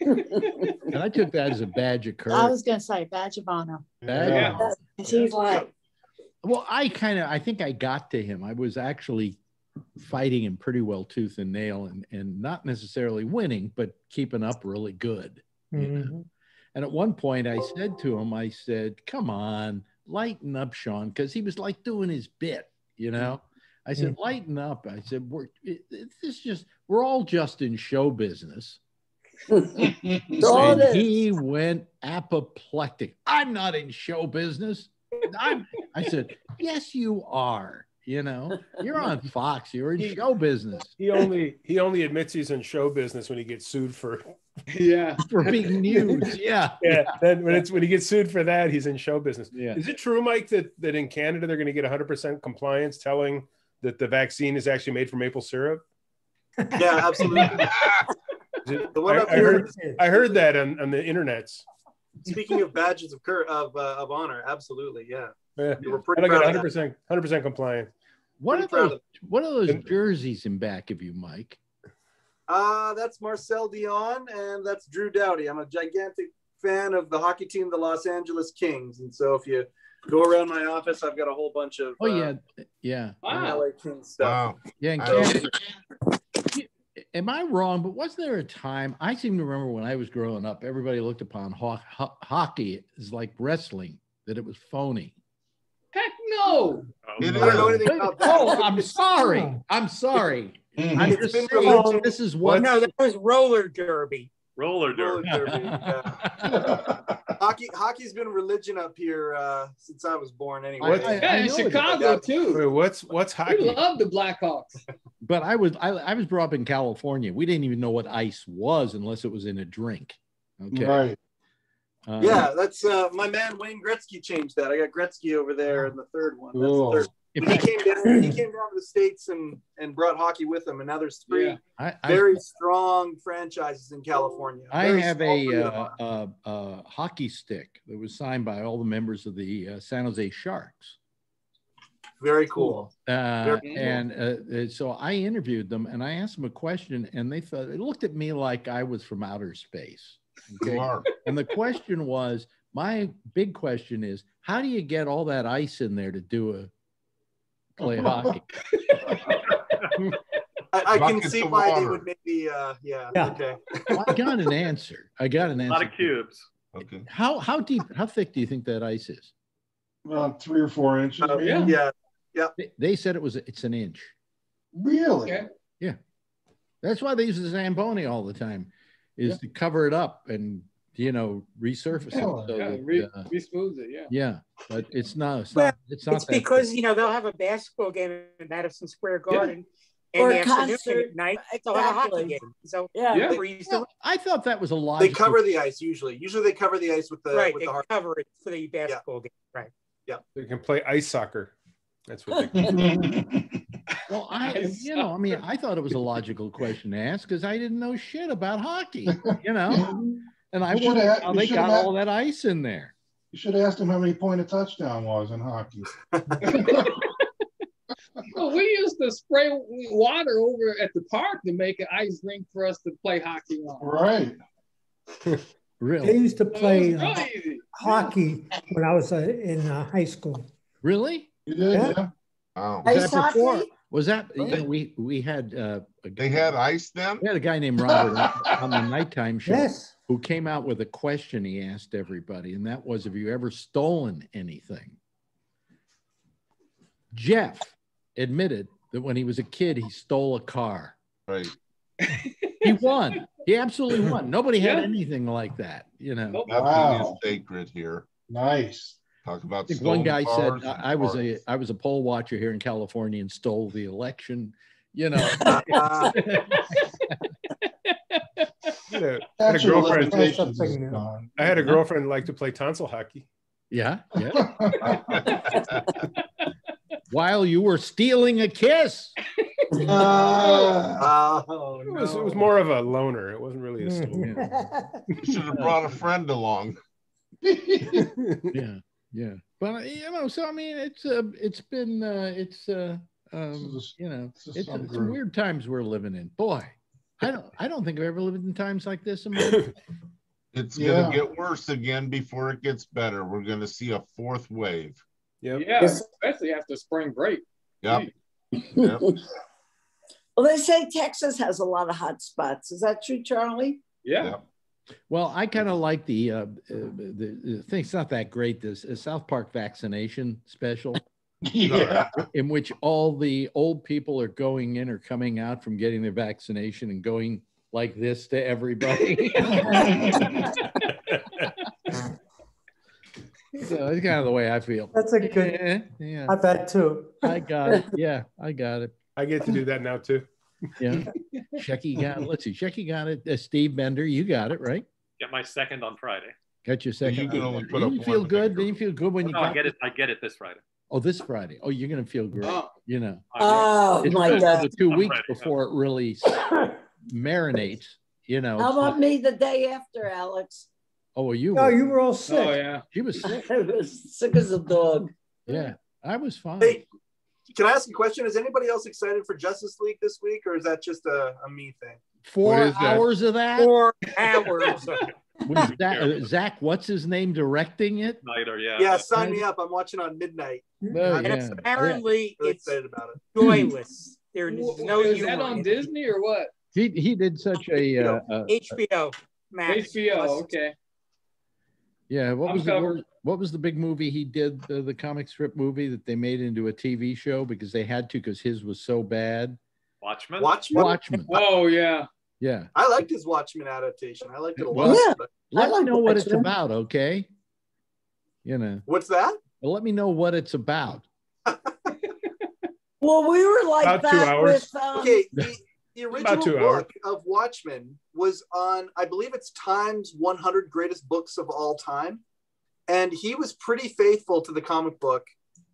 [SPEAKER 1] and I took that as a badge of courage.
[SPEAKER 9] I was gonna say badge of honor.
[SPEAKER 1] Badge of
[SPEAKER 2] Yeah.
[SPEAKER 9] he's like,
[SPEAKER 1] Well, I kind of I think I got to him. I was actually fighting him pretty well tooth and nail and and not necessarily winning, but keeping up really good. you know?
[SPEAKER 6] Mhm.
[SPEAKER 1] And at one point I said to him, I said, "Come on, lighten up, Sean," because he was like doing his bit, you know. I said, "Lighten up." I said, "We're it, it- this just we're all just in show business." [LAUGHS]
[SPEAKER 5] That's all
[SPEAKER 1] And
[SPEAKER 5] it is.
[SPEAKER 1] he went apoplectic. I'm not in show business. I'm, I said, Yes, you are. You know, you're on Fox. You're in show business
[SPEAKER 2] he only he only admits he's in show business when he gets sued for [LAUGHS]
[SPEAKER 8] Yeah. [LAUGHS]
[SPEAKER 1] for big news. Yeah.
[SPEAKER 2] yeah. Then when it's when he gets sued for that, he's in show business.
[SPEAKER 1] Yeah.
[SPEAKER 2] Is it true, Mike, that that in Canada they're going to get 100 percent compliance, telling that the vaccine is actually made from maple syrup?
[SPEAKER 12] Yeah, absolutely.
[SPEAKER 2] Is it-
[SPEAKER 12] The one
[SPEAKER 2] I,
[SPEAKER 12] up
[SPEAKER 2] I
[SPEAKER 12] here-
[SPEAKER 2] heard I heard that on, on the internets.
[SPEAKER 12] Speaking of badges of cur- of uh, of honor, absolutely, yeah.
[SPEAKER 2] Yeah.
[SPEAKER 12] We're
[SPEAKER 2] I
[SPEAKER 12] pretty
[SPEAKER 2] get
[SPEAKER 12] proud
[SPEAKER 2] 100
[SPEAKER 12] of that.
[SPEAKER 2] percent 100 percent compliant.
[SPEAKER 1] What are
[SPEAKER 12] Pretty proud
[SPEAKER 1] those?
[SPEAKER 12] of
[SPEAKER 1] those jerseys in back of you, Mike?
[SPEAKER 12] Uh, that's Marcel Dionne and that's Drew Doughty. I'm a gigantic fan of the hockey team, the Los Angeles Kings. And so if you go around my office, I've got a whole bunch of
[SPEAKER 1] Oh
[SPEAKER 12] uh,
[SPEAKER 1] yeah, yeah,
[SPEAKER 8] Wow.
[SPEAKER 12] LA Kings stuff.
[SPEAKER 11] Wow.
[SPEAKER 1] yeah. In
[SPEAKER 11] I
[SPEAKER 1] Canada, am I wrong? But wasn't there a time? I seem to remember when I was growing up, everybody looked upon ho- ho- hockey as like wrestling, that it was phony.
[SPEAKER 8] Heck no.
[SPEAKER 11] It
[SPEAKER 12] I don't know
[SPEAKER 11] is.
[SPEAKER 12] anything about that.
[SPEAKER 1] Oh, I'm sorry. I'm sorry. Mm-hmm.
[SPEAKER 12] I'm
[SPEAKER 1] just saying this is what.
[SPEAKER 4] No, that was roller derby.
[SPEAKER 10] Roller
[SPEAKER 12] Roller
[SPEAKER 10] derby.
[SPEAKER 12] derby, yeah. [LAUGHS] Hockey, hockey's been religion up here uh, since I was born. Anyway,
[SPEAKER 2] What?
[SPEAKER 1] I-
[SPEAKER 8] Yeah, in
[SPEAKER 1] know it.
[SPEAKER 8] Chicago
[SPEAKER 2] Wait,
[SPEAKER 8] too.
[SPEAKER 2] what's what's
[SPEAKER 8] We
[SPEAKER 2] hockey?
[SPEAKER 8] love the Blackhawks. [LAUGHS]
[SPEAKER 1] But I was I, I was brought up in California. We didn't even know what ice was unless it was in a drink. Okay.
[SPEAKER 3] Right.
[SPEAKER 1] Uh,
[SPEAKER 12] yeah, that's uh, my man Wayne Gretzky changed that. I got Gretzky over there in the third one. That's the
[SPEAKER 3] Cool.
[SPEAKER 12] third.
[SPEAKER 1] In
[SPEAKER 12] He
[SPEAKER 1] fact,
[SPEAKER 12] came down. He came down to the states and and brought hockey with him. And now there's three
[SPEAKER 8] Yeah.
[SPEAKER 1] I, I,
[SPEAKER 12] very strong franchises in California.
[SPEAKER 1] I
[SPEAKER 12] Very
[SPEAKER 1] have
[SPEAKER 12] small,
[SPEAKER 1] a, uh,
[SPEAKER 12] are.
[SPEAKER 1] uh, uh, hockey stick that was signed by all the members of the uh, San Jose Sharks.
[SPEAKER 12] very cool.
[SPEAKER 1] Uh,
[SPEAKER 12] Very cool.
[SPEAKER 1] and so I interviewed them and I asked them a question, and they thought they looked at me like I was from outer space. Okay.
[SPEAKER 11] You are. [LAUGHS]
[SPEAKER 1] And the question was my big question is how do you get all that ice in there to do a play [LAUGHS] hockey?
[SPEAKER 12] I, I can see
[SPEAKER 11] of
[SPEAKER 12] why they would maybe. Uh, yeah,
[SPEAKER 6] Yeah.
[SPEAKER 12] Okay.
[SPEAKER 1] Well, I got an answer. I got an answer.
[SPEAKER 10] A
[SPEAKER 1] answer.
[SPEAKER 10] lot of cubes.
[SPEAKER 11] Okay.
[SPEAKER 1] How how deep, how thick do you think that ice is?
[SPEAKER 3] About three or four inches.
[SPEAKER 12] Uh,
[SPEAKER 3] maybe.
[SPEAKER 12] yeah.
[SPEAKER 1] They, they said it was it's an inch.
[SPEAKER 3] Really?
[SPEAKER 8] Okay.
[SPEAKER 1] That's why they use the Zamboni all the time, is to cover it up and you know, resurface it.
[SPEAKER 6] Oh,
[SPEAKER 1] so
[SPEAKER 8] Yeah,
[SPEAKER 1] that,
[SPEAKER 8] re,
[SPEAKER 1] uh,
[SPEAKER 8] re-smooth it, yeah.
[SPEAKER 1] yeah, but it's not. It's
[SPEAKER 4] Well,
[SPEAKER 1] not. It's not
[SPEAKER 4] It's
[SPEAKER 1] that
[SPEAKER 4] because you know they'll have a basketball game at Madison Square Garden. And
[SPEAKER 5] Or
[SPEAKER 4] the
[SPEAKER 5] a concert.
[SPEAKER 4] at night, they'll a hockey game. So
[SPEAKER 5] Yeah.
[SPEAKER 8] Yeah.
[SPEAKER 4] freeze
[SPEAKER 1] I thought that was a
[SPEAKER 12] lot.
[SPEAKER 1] They
[SPEAKER 12] cover the ice usually. Usually they cover the ice with the
[SPEAKER 4] right,
[SPEAKER 12] with
[SPEAKER 4] they
[SPEAKER 12] the hard.
[SPEAKER 4] cover it for the basketball game. Right.
[SPEAKER 2] Yeah, They can play ice soccer. That's what they [LAUGHS] can.
[SPEAKER 1] Well, I, you know, I mean, I thought it was a logical question to ask because I didn't know shit about hockey, you know, [LAUGHS] and I
[SPEAKER 3] You
[SPEAKER 1] wondered
[SPEAKER 3] should've-
[SPEAKER 1] how they
[SPEAKER 3] should've
[SPEAKER 1] got all that ice in there.
[SPEAKER 3] You should have asked him how many point a touchdown was in hockey. [LAUGHS]
[SPEAKER 8] Well, we used to spray water over at the park to make an ice rink for us to play hockey on.
[SPEAKER 3] Right. [LAUGHS]
[SPEAKER 1] really?
[SPEAKER 6] They used to play uh,
[SPEAKER 8] real
[SPEAKER 6] hockey when I was uh, in uh, high school.
[SPEAKER 1] really.
[SPEAKER 3] You did,
[SPEAKER 6] Yeah.
[SPEAKER 3] yeah.
[SPEAKER 11] Oh,
[SPEAKER 1] Was
[SPEAKER 5] Ice
[SPEAKER 1] that before?
[SPEAKER 5] hockey?
[SPEAKER 1] Was that you know, we we had uh, a,
[SPEAKER 11] they had ice then?
[SPEAKER 1] we had a guy named Robert on the nighttime show
[SPEAKER 6] Yes.
[SPEAKER 1] Who came out with a question he asked everybody, and that was, "Have you ever stolen anything?" Jeff admitted that when he was a kid, he stole a car.
[SPEAKER 11] Right. [LAUGHS]
[SPEAKER 1] He won. He absolutely won. Nobody had anything like that, you know.
[SPEAKER 8] Nope.
[SPEAKER 11] Nothing
[SPEAKER 3] Wow.
[SPEAKER 11] is sacred here.
[SPEAKER 3] Nice.
[SPEAKER 11] Talk about
[SPEAKER 1] I
[SPEAKER 11] stolen
[SPEAKER 1] one guy said
[SPEAKER 11] cars and
[SPEAKER 1] I I was a
[SPEAKER 11] cars.
[SPEAKER 1] I was a poll watcher here in California and stole the election. You know, [LAUGHS] [LAUGHS]
[SPEAKER 12] Uh,
[SPEAKER 2] I had a, I had a girlfriend.
[SPEAKER 3] limitations is
[SPEAKER 6] Something new.
[SPEAKER 3] gone.
[SPEAKER 2] I had a girlfriend like to play tonsil hockey.
[SPEAKER 1] yeah, yeah. [LAUGHS] While you were stealing a kiss.
[SPEAKER 3] Ah.
[SPEAKER 12] oh,
[SPEAKER 2] It was, it was more of a loner. It wasn't really a stool.
[SPEAKER 11] You should have brought a friend along. [LAUGHS]
[SPEAKER 1] Yeah, yeah. But uh, you know, so I mean, it's uh, it's been uh, it's uh, um,
[SPEAKER 3] This
[SPEAKER 1] you know,
[SPEAKER 3] this is
[SPEAKER 1] it's
[SPEAKER 3] some
[SPEAKER 1] some
[SPEAKER 3] group.
[SPEAKER 1] weird times we're living in. Boy, I don't I don't think I've ever lived in times like this in my life. [LAUGHS]
[SPEAKER 11] It's
[SPEAKER 3] Yeah.
[SPEAKER 11] gonna get worse again before it gets better. We're gonna see a fourth wave.
[SPEAKER 2] Yep.
[SPEAKER 8] Yeah, especially after spring break.
[SPEAKER 11] Yep. yep. [LAUGHS]
[SPEAKER 5] Well, they say Texas has a lot of hot spots. Is that true, Charlie?
[SPEAKER 8] Yeah.
[SPEAKER 11] Yep.
[SPEAKER 1] Well, I kind of like the, uh, uh, the the thing. It's not that great. This uh, South Park vaccination special,
[SPEAKER 3] yeah.
[SPEAKER 1] in which all the old people are going in or coming out from getting their vaccination and going like this to everybody. [LAUGHS] so it's kind of the way I feel.
[SPEAKER 6] That's a good.
[SPEAKER 1] Yeah, yeah,
[SPEAKER 6] I bet too.
[SPEAKER 1] I got it. Yeah, I got it.
[SPEAKER 2] I get to do that now too.
[SPEAKER 1] Yeah, [LAUGHS] Shecky got it. Let's see, Shecky got it. Uh, Steve Bender, you got it right.
[SPEAKER 10] Get my second on Friday.
[SPEAKER 1] Got your second.
[SPEAKER 11] you can only put
[SPEAKER 1] Didn't
[SPEAKER 11] up
[SPEAKER 1] you feel good?
[SPEAKER 11] finger.
[SPEAKER 1] Didn't you feel good when you
[SPEAKER 10] No, I
[SPEAKER 1] got
[SPEAKER 10] get it. I get it this Friday.
[SPEAKER 1] Oh, this Friday. Oh, you're gonna feel great.
[SPEAKER 8] Oh.
[SPEAKER 1] You know,
[SPEAKER 5] Oh,
[SPEAKER 1] it's
[SPEAKER 5] my God.
[SPEAKER 1] another two
[SPEAKER 10] I'm
[SPEAKER 1] weeks
[SPEAKER 10] ready.
[SPEAKER 1] before it really s- [COUGHS] marinates. You know.
[SPEAKER 5] How about me the day after, Alex?
[SPEAKER 1] Oh, well, you.
[SPEAKER 6] No,
[SPEAKER 1] were-
[SPEAKER 6] you were all sick.
[SPEAKER 8] Oh yeah.
[SPEAKER 1] She was sick. [LAUGHS]
[SPEAKER 5] I was sick as a dog.
[SPEAKER 1] Yeah, I was fine.
[SPEAKER 12] Hey, can I ask a question? Is anybody else excited for Justice League this week, or is that just a, a me thing?
[SPEAKER 1] Four
[SPEAKER 11] What is that?
[SPEAKER 1] hours of that.
[SPEAKER 4] Four hours.
[SPEAKER 1] Was that uh, Zack? What's his name directing it?
[SPEAKER 10] Snyder, yeah.
[SPEAKER 12] Yeah, sign me up. I'm watching on midnight.
[SPEAKER 1] Oh,
[SPEAKER 4] and
[SPEAKER 1] yeah.
[SPEAKER 4] apparently
[SPEAKER 12] Really
[SPEAKER 4] it's
[SPEAKER 12] excited about it. [CLEARS THROAT]
[SPEAKER 4] joyless. There is no
[SPEAKER 8] Is that on. Disney or what?
[SPEAKER 1] He he did such a uh, uh,
[SPEAKER 4] HBO Max.
[SPEAKER 8] HBO.
[SPEAKER 4] Plus.
[SPEAKER 8] Okay.
[SPEAKER 1] yeah. What
[SPEAKER 8] I'm
[SPEAKER 1] was the what was the big movie he did the, the comic strip movie that they made into a TV show because they had to because his was so bad.
[SPEAKER 10] Watchmen.
[SPEAKER 12] Watchmen.
[SPEAKER 1] Watchmen.
[SPEAKER 8] Oh yeah.
[SPEAKER 1] Yeah.
[SPEAKER 12] I liked his Watchmen adaptation. I liked it a
[SPEAKER 1] Well,
[SPEAKER 12] lot.
[SPEAKER 5] Yeah.
[SPEAKER 12] but-
[SPEAKER 1] Let me
[SPEAKER 5] like
[SPEAKER 1] know what it's about, okay? You know,
[SPEAKER 12] What's that?
[SPEAKER 1] well, let me know what it's about. [LAUGHS]
[SPEAKER 5] Well, we were like
[SPEAKER 2] About two
[SPEAKER 5] that
[SPEAKER 2] hours.
[SPEAKER 5] with um,
[SPEAKER 12] Okay, [LAUGHS] the, the
[SPEAKER 2] About
[SPEAKER 12] original
[SPEAKER 2] two hours.
[SPEAKER 12] book of Watchmen was on, I believe it's Time's 100 greatest books of all time, and he was pretty faithful to the comic book.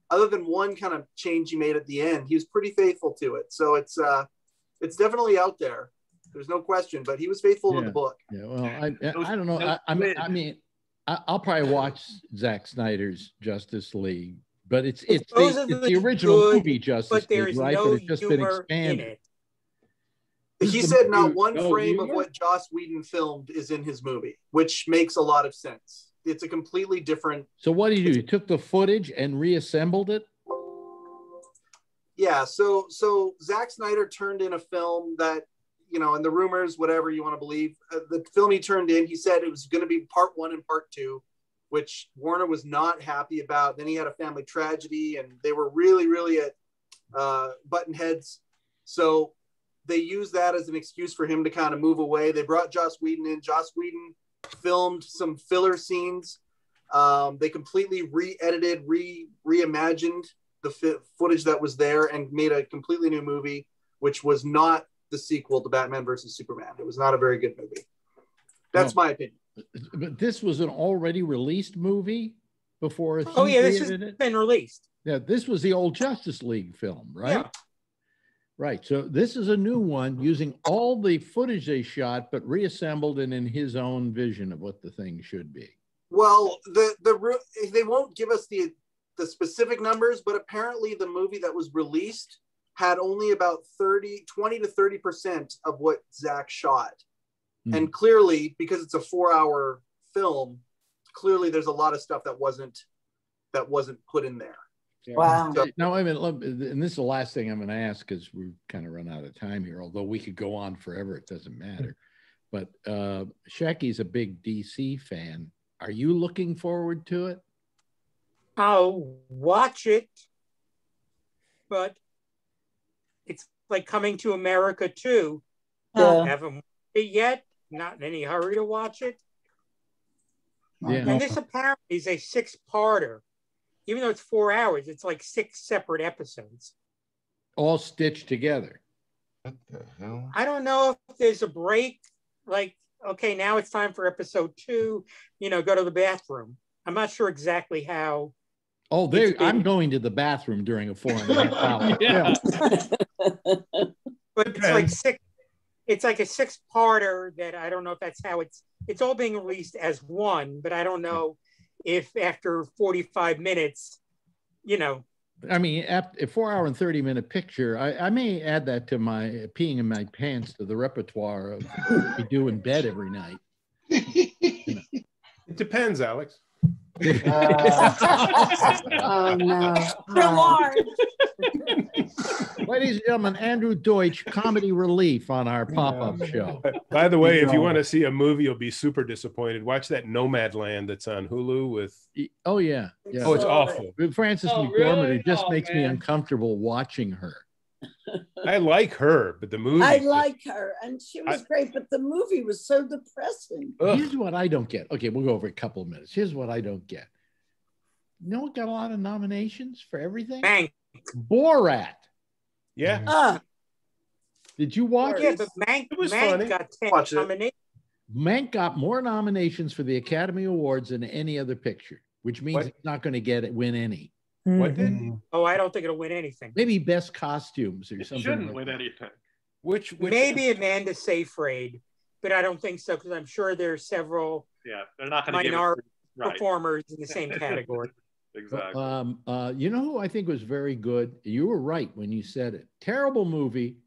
[SPEAKER 12] Other than one kind of change he made at the end, he was pretty faithful to it. So it's uh, it's definitely out there. There's no question. But he was faithful to the book.
[SPEAKER 1] Yeah, well, I
[SPEAKER 10] Those-
[SPEAKER 1] I don't know. I, I mean. I mean, I, I'll probably watch Zack Snyder's Justice League, but it's it's the, it's the original
[SPEAKER 4] good,
[SPEAKER 1] movie Justice League, right?
[SPEAKER 4] no
[SPEAKER 1] but it's just been expanded.
[SPEAKER 12] He said not
[SPEAKER 8] No
[SPEAKER 12] one frame of what Joss Whedon filmed is in his movie, which makes a lot of sense. It's a completely different.
[SPEAKER 1] So what did you do? You took the footage and reassembled it?
[SPEAKER 12] Yeah, so so Zack Snyder turned in a film that you know, and the rumors, whatever you want to believe, uh, the film he turned in, he said it was going to be part one and part two, which Warner was not happy about. Then he had a family tragedy, and they were really, really at uh, button heads. So they used that as an excuse for him to kind of move away. They brought Joss Whedon in. Joss Whedon filmed some filler scenes. Um, they completely re-edited, re reimagined the footage that was there and made a completely new movie, which was not the sequel to Batman versus Superman. It was not a very good movie. That's
[SPEAKER 1] No.
[SPEAKER 12] my opinion.
[SPEAKER 1] But this was an already released movie before.
[SPEAKER 4] Oh yeah, this has
[SPEAKER 1] it?
[SPEAKER 4] been released.
[SPEAKER 1] Yeah, this was the old Justice League film, right?
[SPEAKER 4] Yeah.
[SPEAKER 1] Right. So this is a new one using all the footage they shot, but reassembled and in his own vision of what the thing should be.
[SPEAKER 12] Well, the the re- they won't give us the the specific numbers, but apparently the movie that was released had only about 30, 20 to 30 percent of what Zack shot. And clearly, because it's a four-hour film, clearly there's a lot of stuff that wasn't that wasn't put in there.
[SPEAKER 5] Wow.
[SPEAKER 12] So-
[SPEAKER 1] Now, I mean, let- and this is the last thing I'm going to ask because we've kind of run out of time here. Although we could go on forever, it doesn't matter. [LAUGHS] But uh, Shecky's a big DC fan. Are you looking forward to it?
[SPEAKER 4] I'll watch it, but it's like coming to America too.
[SPEAKER 5] Yeah.
[SPEAKER 4] Haven't watched it yet. Not in any hurry to watch it.
[SPEAKER 1] Yeah.
[SPEAKER 4] And this apparently is a six-parter. Even though it's four hours, it's like six separate episodes.
[SPEAKER 1] All stitched together.
[SPEAKER 11] What the hell?
[SPEAKER 4] I don't know if there's a break, like, okay, now it's time for episode two, you know, go to the bathroom. I'm not sure exactly how.
[SPEAKER 1] Oh, there!
[SPEAKER 4] It's
[SPEAKER 1] I'm going to the bathroom during a four and a half [LAUGHS] hour.
[SPEAKER 8] Yeah.
[SPEAKER 4] But it's like six, it's like a six parter that I don't know if that's how it's, it's all being released as one, but I don't know if after 45 minutes, you know,
[SPEAKER 1] I mean, after a four hour and 30 minute picture, I, I may add that to my peeing in my pants to the repertoire of what we do in bed every night. [LAUGHS]
[SPEAKER 2] It depends, Alex.
[SPEAKER 9] Uh, [LAUGHS] oh no. [LAUGHS]
[SPEAKER 1] Ladies and gentlemen, Andrew Deutsch, comedy relief on our pop up [LAUGHS] show.
[SPEAKER 2] By the way, if you want to see a movie, you'll be super disappointed. Watch that Nomadland that's on Hulu with.
[SPEAKER 1] Oh, yeah. yeah.
[SPEAKER 2] Oh, it's awful.
[SPEAKER 1] Frances
[SPEAKER 2] Oh,
[SPEAKER 1] McDormand,
[SPEAKER 2] really?
[SPEAKER 1] it just
[SPEAKER 2] Oh,
[SPEAKER 1] makes me uncomfortable watching her.
[SPEAKER 2] I like her, but the movie.
[SPEAKER 5] I like her, and she was great, but the movie was so depressing.
[SPEAKER 1] Here's what I don't get. Okay, we'll go over a couple of minutes. Here's what I don't get. No one got a lot of nominations for everything.
[SPEAKER 4] Mank.
[SPEAKER 1] Borat.
[SPEAKER 2] Yeah.
[SPEAKER 5] Ah,
[SPEAKER 1] Did you watch
[SPEAKER 4] yeah,
[SPEAKER 1] it?
[SPEAKER 4] but Mank,
[SPEAKER 1] was
[SPEAKER 4] Mank
[SPEAKER 1] funny.
[SPEAKER 4] got 10
[SPEAKER 1] Watch it.
[SPEAKER 4] nominations.
[SPEAKER 1] Mank got more nominations for the Academy Awards than any other picture, which means
[SPEAKER 4] What?
[SPEAKER 1] it's not going to get it win any.
[SPEAKER 2] What did?
[SPEAKER 4] Oh, I don't think it'll win anything.
[SPEAKER 1] Maybe best costumes or
[SPEAKER 10] It
[SPEAKER 1] something.
[SPEAKER 10] shouldn't
[SPEAKER 1] like
[SPEAKER 10] win
[SPEAKER 1] that.
[SPEAKER 10] anything.
[SPEAKER 2] Which, which
[SPEAKER 4] Maybe Amanda Seyfried, but I don't think so because I'm sure there are several
[SPEAKER 10] Yeah, they're not going to give it.
[SPEAKER 4] minor [LAUGHS]
[SPEAKER 10] Right.
[SPEAKER 4] performers in the same category. [LAUGHS]
[SPEAKER 10] Exactly.
[SPEAKER 1] Um, uh, you know who I think was very good? You were right when you said it. Terrible movie,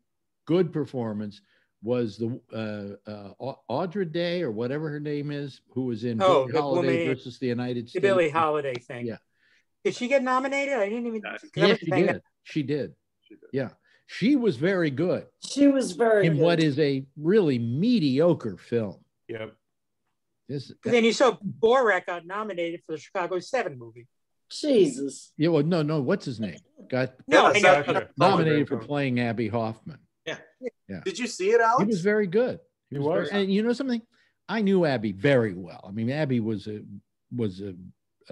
[SPEAKER 1] good performance was the uh, uh, Andra Day or whatever her name is, who was in
[SPEAKER 4] Oh,
[SPEAKER 1] Billie Holiday
[SPEAKER 4] woman-
[SPEAKER 1] versus the United
[SPEAKER 4] The
[SPEAKER 1] States.
[SPEAKER 4] Billie Holiday thing.
[SPEAKER 1] Yeah.
[SPEAKER 4] Did she get nominated? I didn't even. Uh, 'cause I
[SPEAKER 1] Yeah,
[SPEAKER 4] was
[SPEAKER 1] she did. She did. Yeah, she was very good
[SPEAKER 5] she was very
[SPEAKER 1] in
[SPEAKER 5] good.
[SPEAKER 1] what is a really mediocre film.
[SPEAKER 2] Yep.
[SPEAKER 1] This,
[SPEAKER 4] But then you saw Borat got nominated for the Chicago Seven movie.
[SPEAKER 5] Jesus.
[SPEAKER 1] yeah, well, no, no, what's his name? Got
[SPEAKER 4] No, I know.
[SPEAKER 1] Nominated for playing Abbie Hoffman.
[SPEAKER 12] Yeah.
[SPEAKER 1] Yeah.
[SPEAKER 12] Did you see it, Alex?
[SPEAKER 1] He was very good. He,
[SPEAKER 2] He
[SPEAKER 1] was,
[SPEAKER 2] was.
[SPEAKER 1] very- and you know something? I knew Abbie very well. I mean, Abbie was a was a,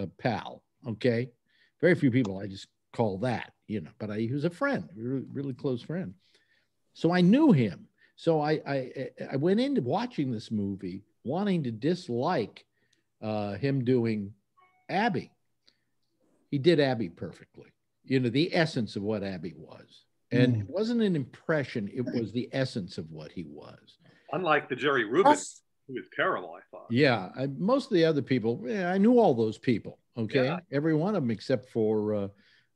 [SPEAKER 1] a pal. Okay, very few people I just call that, you know. But I, he was a friend, really, really close friend. So I knew him. So I I I went into watching this movie wanting to dislike uh, him doing Abbie. He did Abbie perfectly. You know the essence of what Abbie was, and
[SPEAKER 10] Mm.
[SPEAKER 1] it wasn't an impression. It was the essence of what he was.
[SPEAKER 10] Unlike the Jerry Rubin, who was terrible, I thought.
[SPEAKER 1] Yeah, I, most of the other people, yeah, I knew all those people. Okay,
[SPEAKER 10] Yeah.
[SPEAKER 1] every one of them except for uh,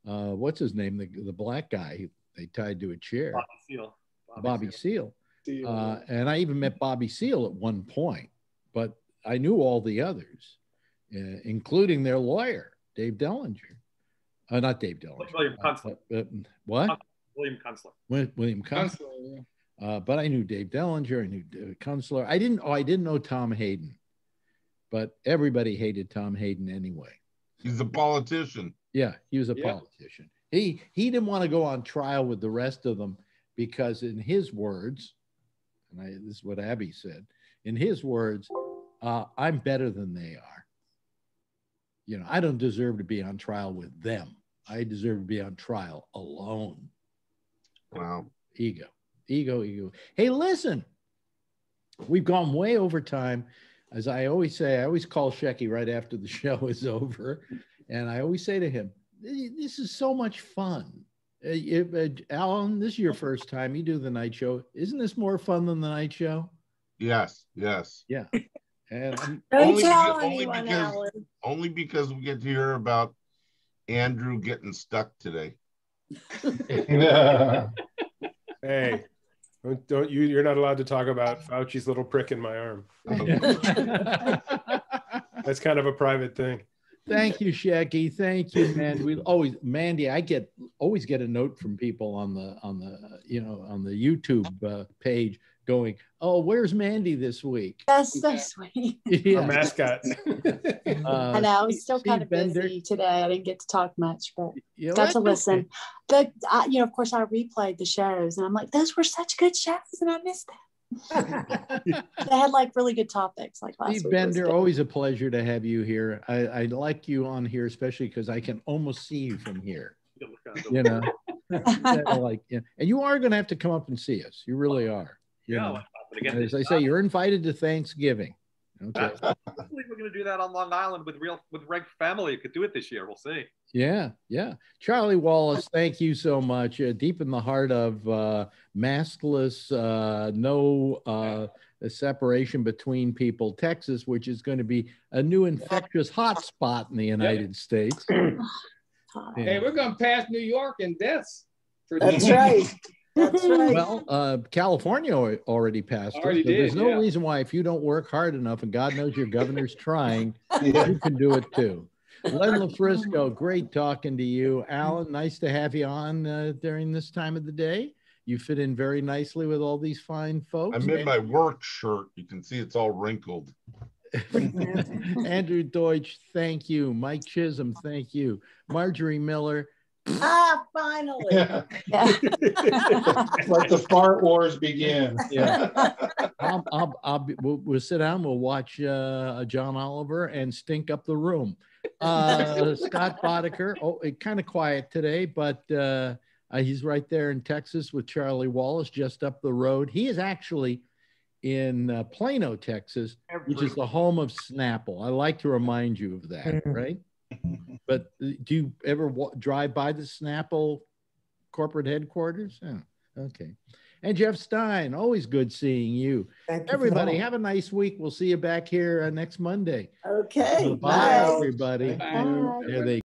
[SPEAKER 1] uh, what's his name, the the black guy they tied to a chair,
[SPEAKER 10] Bobby Seale.
[SPEAKER 1] Bobby, Seale.
[SPEAKER 12] Seale.
[SPEAKER 1] Uh, and I even met Bobby Seale at one point, but I knew all the others, uh, including their lawyer, Dave Dellinger. Uh, not Dave Dellinger.
[SPEAKER 10] William
[SPEAKER 1] Uh,
[SPEAKER 10] Kunstler.
[SPEAKER 1] uh, what?
[SPEAKER 10] William Kunstler.
[SPEAKER 1] William Kunstler. Uh, but I knew Dave Dellinger. I knew uh, Kunstler. I didn't. Oh, I didn't know Tom Hayden, but everybody hated Tom Hayden anyway.
[SPEAKER 11] He's a politician.
[SPEAKER 1] Yeah, he was a
[SPEAKER 11] Yeah.
[SPEAKER 1] politician. He he didn't want to go on trial with the rest of them because, in his words, and I, this is what Abbie said. In his words, uh, I'm better than they are. You know, I don't deserve to be on trial with them. I deserve to be on trial alone.
[SPEAKER 11] Wow.
[SPEAKER 1] Ego, ego, ego. Hey, listen, we've gone way over time. As I always say, I always call Shecky right after the [LAUGHS] show is over. And I always say to him, this is so much fun. Uh, if, uh, Alan, this is your first time. You do the night show. Isn't this more fun than the night show?
[SPEAKER 11] Yes, yes.
[SPEAKER 1] Yeah. And I'm-
[SPEAKER 5] Don't
[SPEAKER 11] Only
[SPEAKER 5] tell
[SPEAKER 11] beca- only
[SPEAKER 5] anyone,
[SPEAKER 11] because-
[SPEAKER 5] Alan.
[SPEAKER 11] Only because we get to hear about Andrew getting stuck today. [LAUGHS] [LAUGHS]
[SPEAKER 2] Hey, don't, don't you? You're not allowed to talk about Fauci's little prick in my arm. [LAUGHS] That's kind of a private thing.
[SPEAKER 1] Thank you, Shecky. Thank you, man. We always, Mandy. I get always get a note from people on the on the you know on the YouTube uh, page going, "Oh, where's Mandy this week?"
[SPEAKER 9] That's so sweet.
[SPEAKER 1] Yeah.
[SPEAKER 2] Our [LAUGHS] mascot. [LAUGHS]
[SPEAKER 1] Uh,
[SPEAKER 9] I know I was still
[SPEAKER 1] Steve
[SPEAKER 9] kind of
[SPEAKER 1] Bender-
[SPEAKER 9] busy today. I didn't get to talk much, but
[SPEAKER 1] You know,
[SPEAKER 9] got to listen. The I, you know, of course, I replayed the shows, and I'm like, those were such good shows, and I missed them. [LAUGHS] they had like really good topics, like last
[SPEAKER 1] Steve
[SPEAKER 9] week. was
[SPEAKER 1] Bender,
[SPEAKER 9] good.
[SPEAKER 1] always a pleasure to have you here. I, I like you on here, especially because I can almost see you from here. You know, like, yeah. and you are going to have to come up and see us. You really are. You
[SPEAKER 10] Yeah,
[SPEAKER 1] know?
[SPEAKER 10] but again,
[SPEAKER 1] As I say, you're invited to Thanksgiving. Okay. [LAUGHS]
[SPEAKER 10] Hopefully we're going to do that on Long Island with real with Reg family. You could do it this year. We'll see.
[SPEAKER 1] Yeah, yeah. Charlie Wallace, thank you so much. Uh, deep in the heart of uh, maskless, uh, no uh, separation between people, Texas, which is going to be a new infectious hotspot in the United States. [CLEARS THROAT]
[SPEAKER 8] Hey, we're gonna pass New York in deaths. For
[SPEAKER 5] That's right. That's right.
[SPEAKER 1] Well, uh, California already passed it.
[SPEAKER 8] Already
[SPEAKER 1] so there's no
[SPEAKER 8] yeah.
[SPEAKER 1] reason why, if you don't work hard enough, and God knows your governor's trying, [LAUGHS]
[SPEAKER 3] Yeah.
[SPEAKER 1] you can do it too. Len LaFrisco, [LAUGHS] great talking to you. Alan, nice to have you on uh, during this time of the day. You fit in very nicely with all these fine folks.
[SPEAKER 11] I'm in my work shirt. You can see it's all wrinkled. [LAUGHS]
[SPEAKER 1] Andrew Deutsch, thank you. Mike Chisholm, thank you. Marjorie Miller,
[SPEAKER 5] Ah, finally.
[SPEAKER 3] Yeah.
[SPEAKER 9] Yeah.
[SPEAKER 3] Let the fart wars begin.
[SPEAKER 1] Yeah. [LAUGHS] I'll, I'll, I'll be, we'll, we'll sit down, we'll watch uh, John Oliver and stink up the room. Uh, [LAUGHS] Scott Boddicker, oh, it kind of quiet today, but uh, uh, he's right there in Texas with Charlie Wallace just up the road. He is actually in uh, Plano, Texas, which is the home of Snapple. I like to remind you of that, right? [LAUGHS] But uh, do you ever wa- drive by the Snapple corporate headquarters? Oh, okay. And Jeff Stein, always good seeing you.
[SPEAKER 6] Thank
[SPEAKER 1] Everybody,
[SPEAKER 6] that.
[SPEAKER 1] have a nice week. We'll see you back here uh, next Monday.
[SPEAKER 5] Okay.
[SPEAKER 1] Bye,
[SPEAKER 5] Bye.
[SPEAKER 1] everybody.
[SPEAKER 8] Bye.
[SPEAKER 1] There they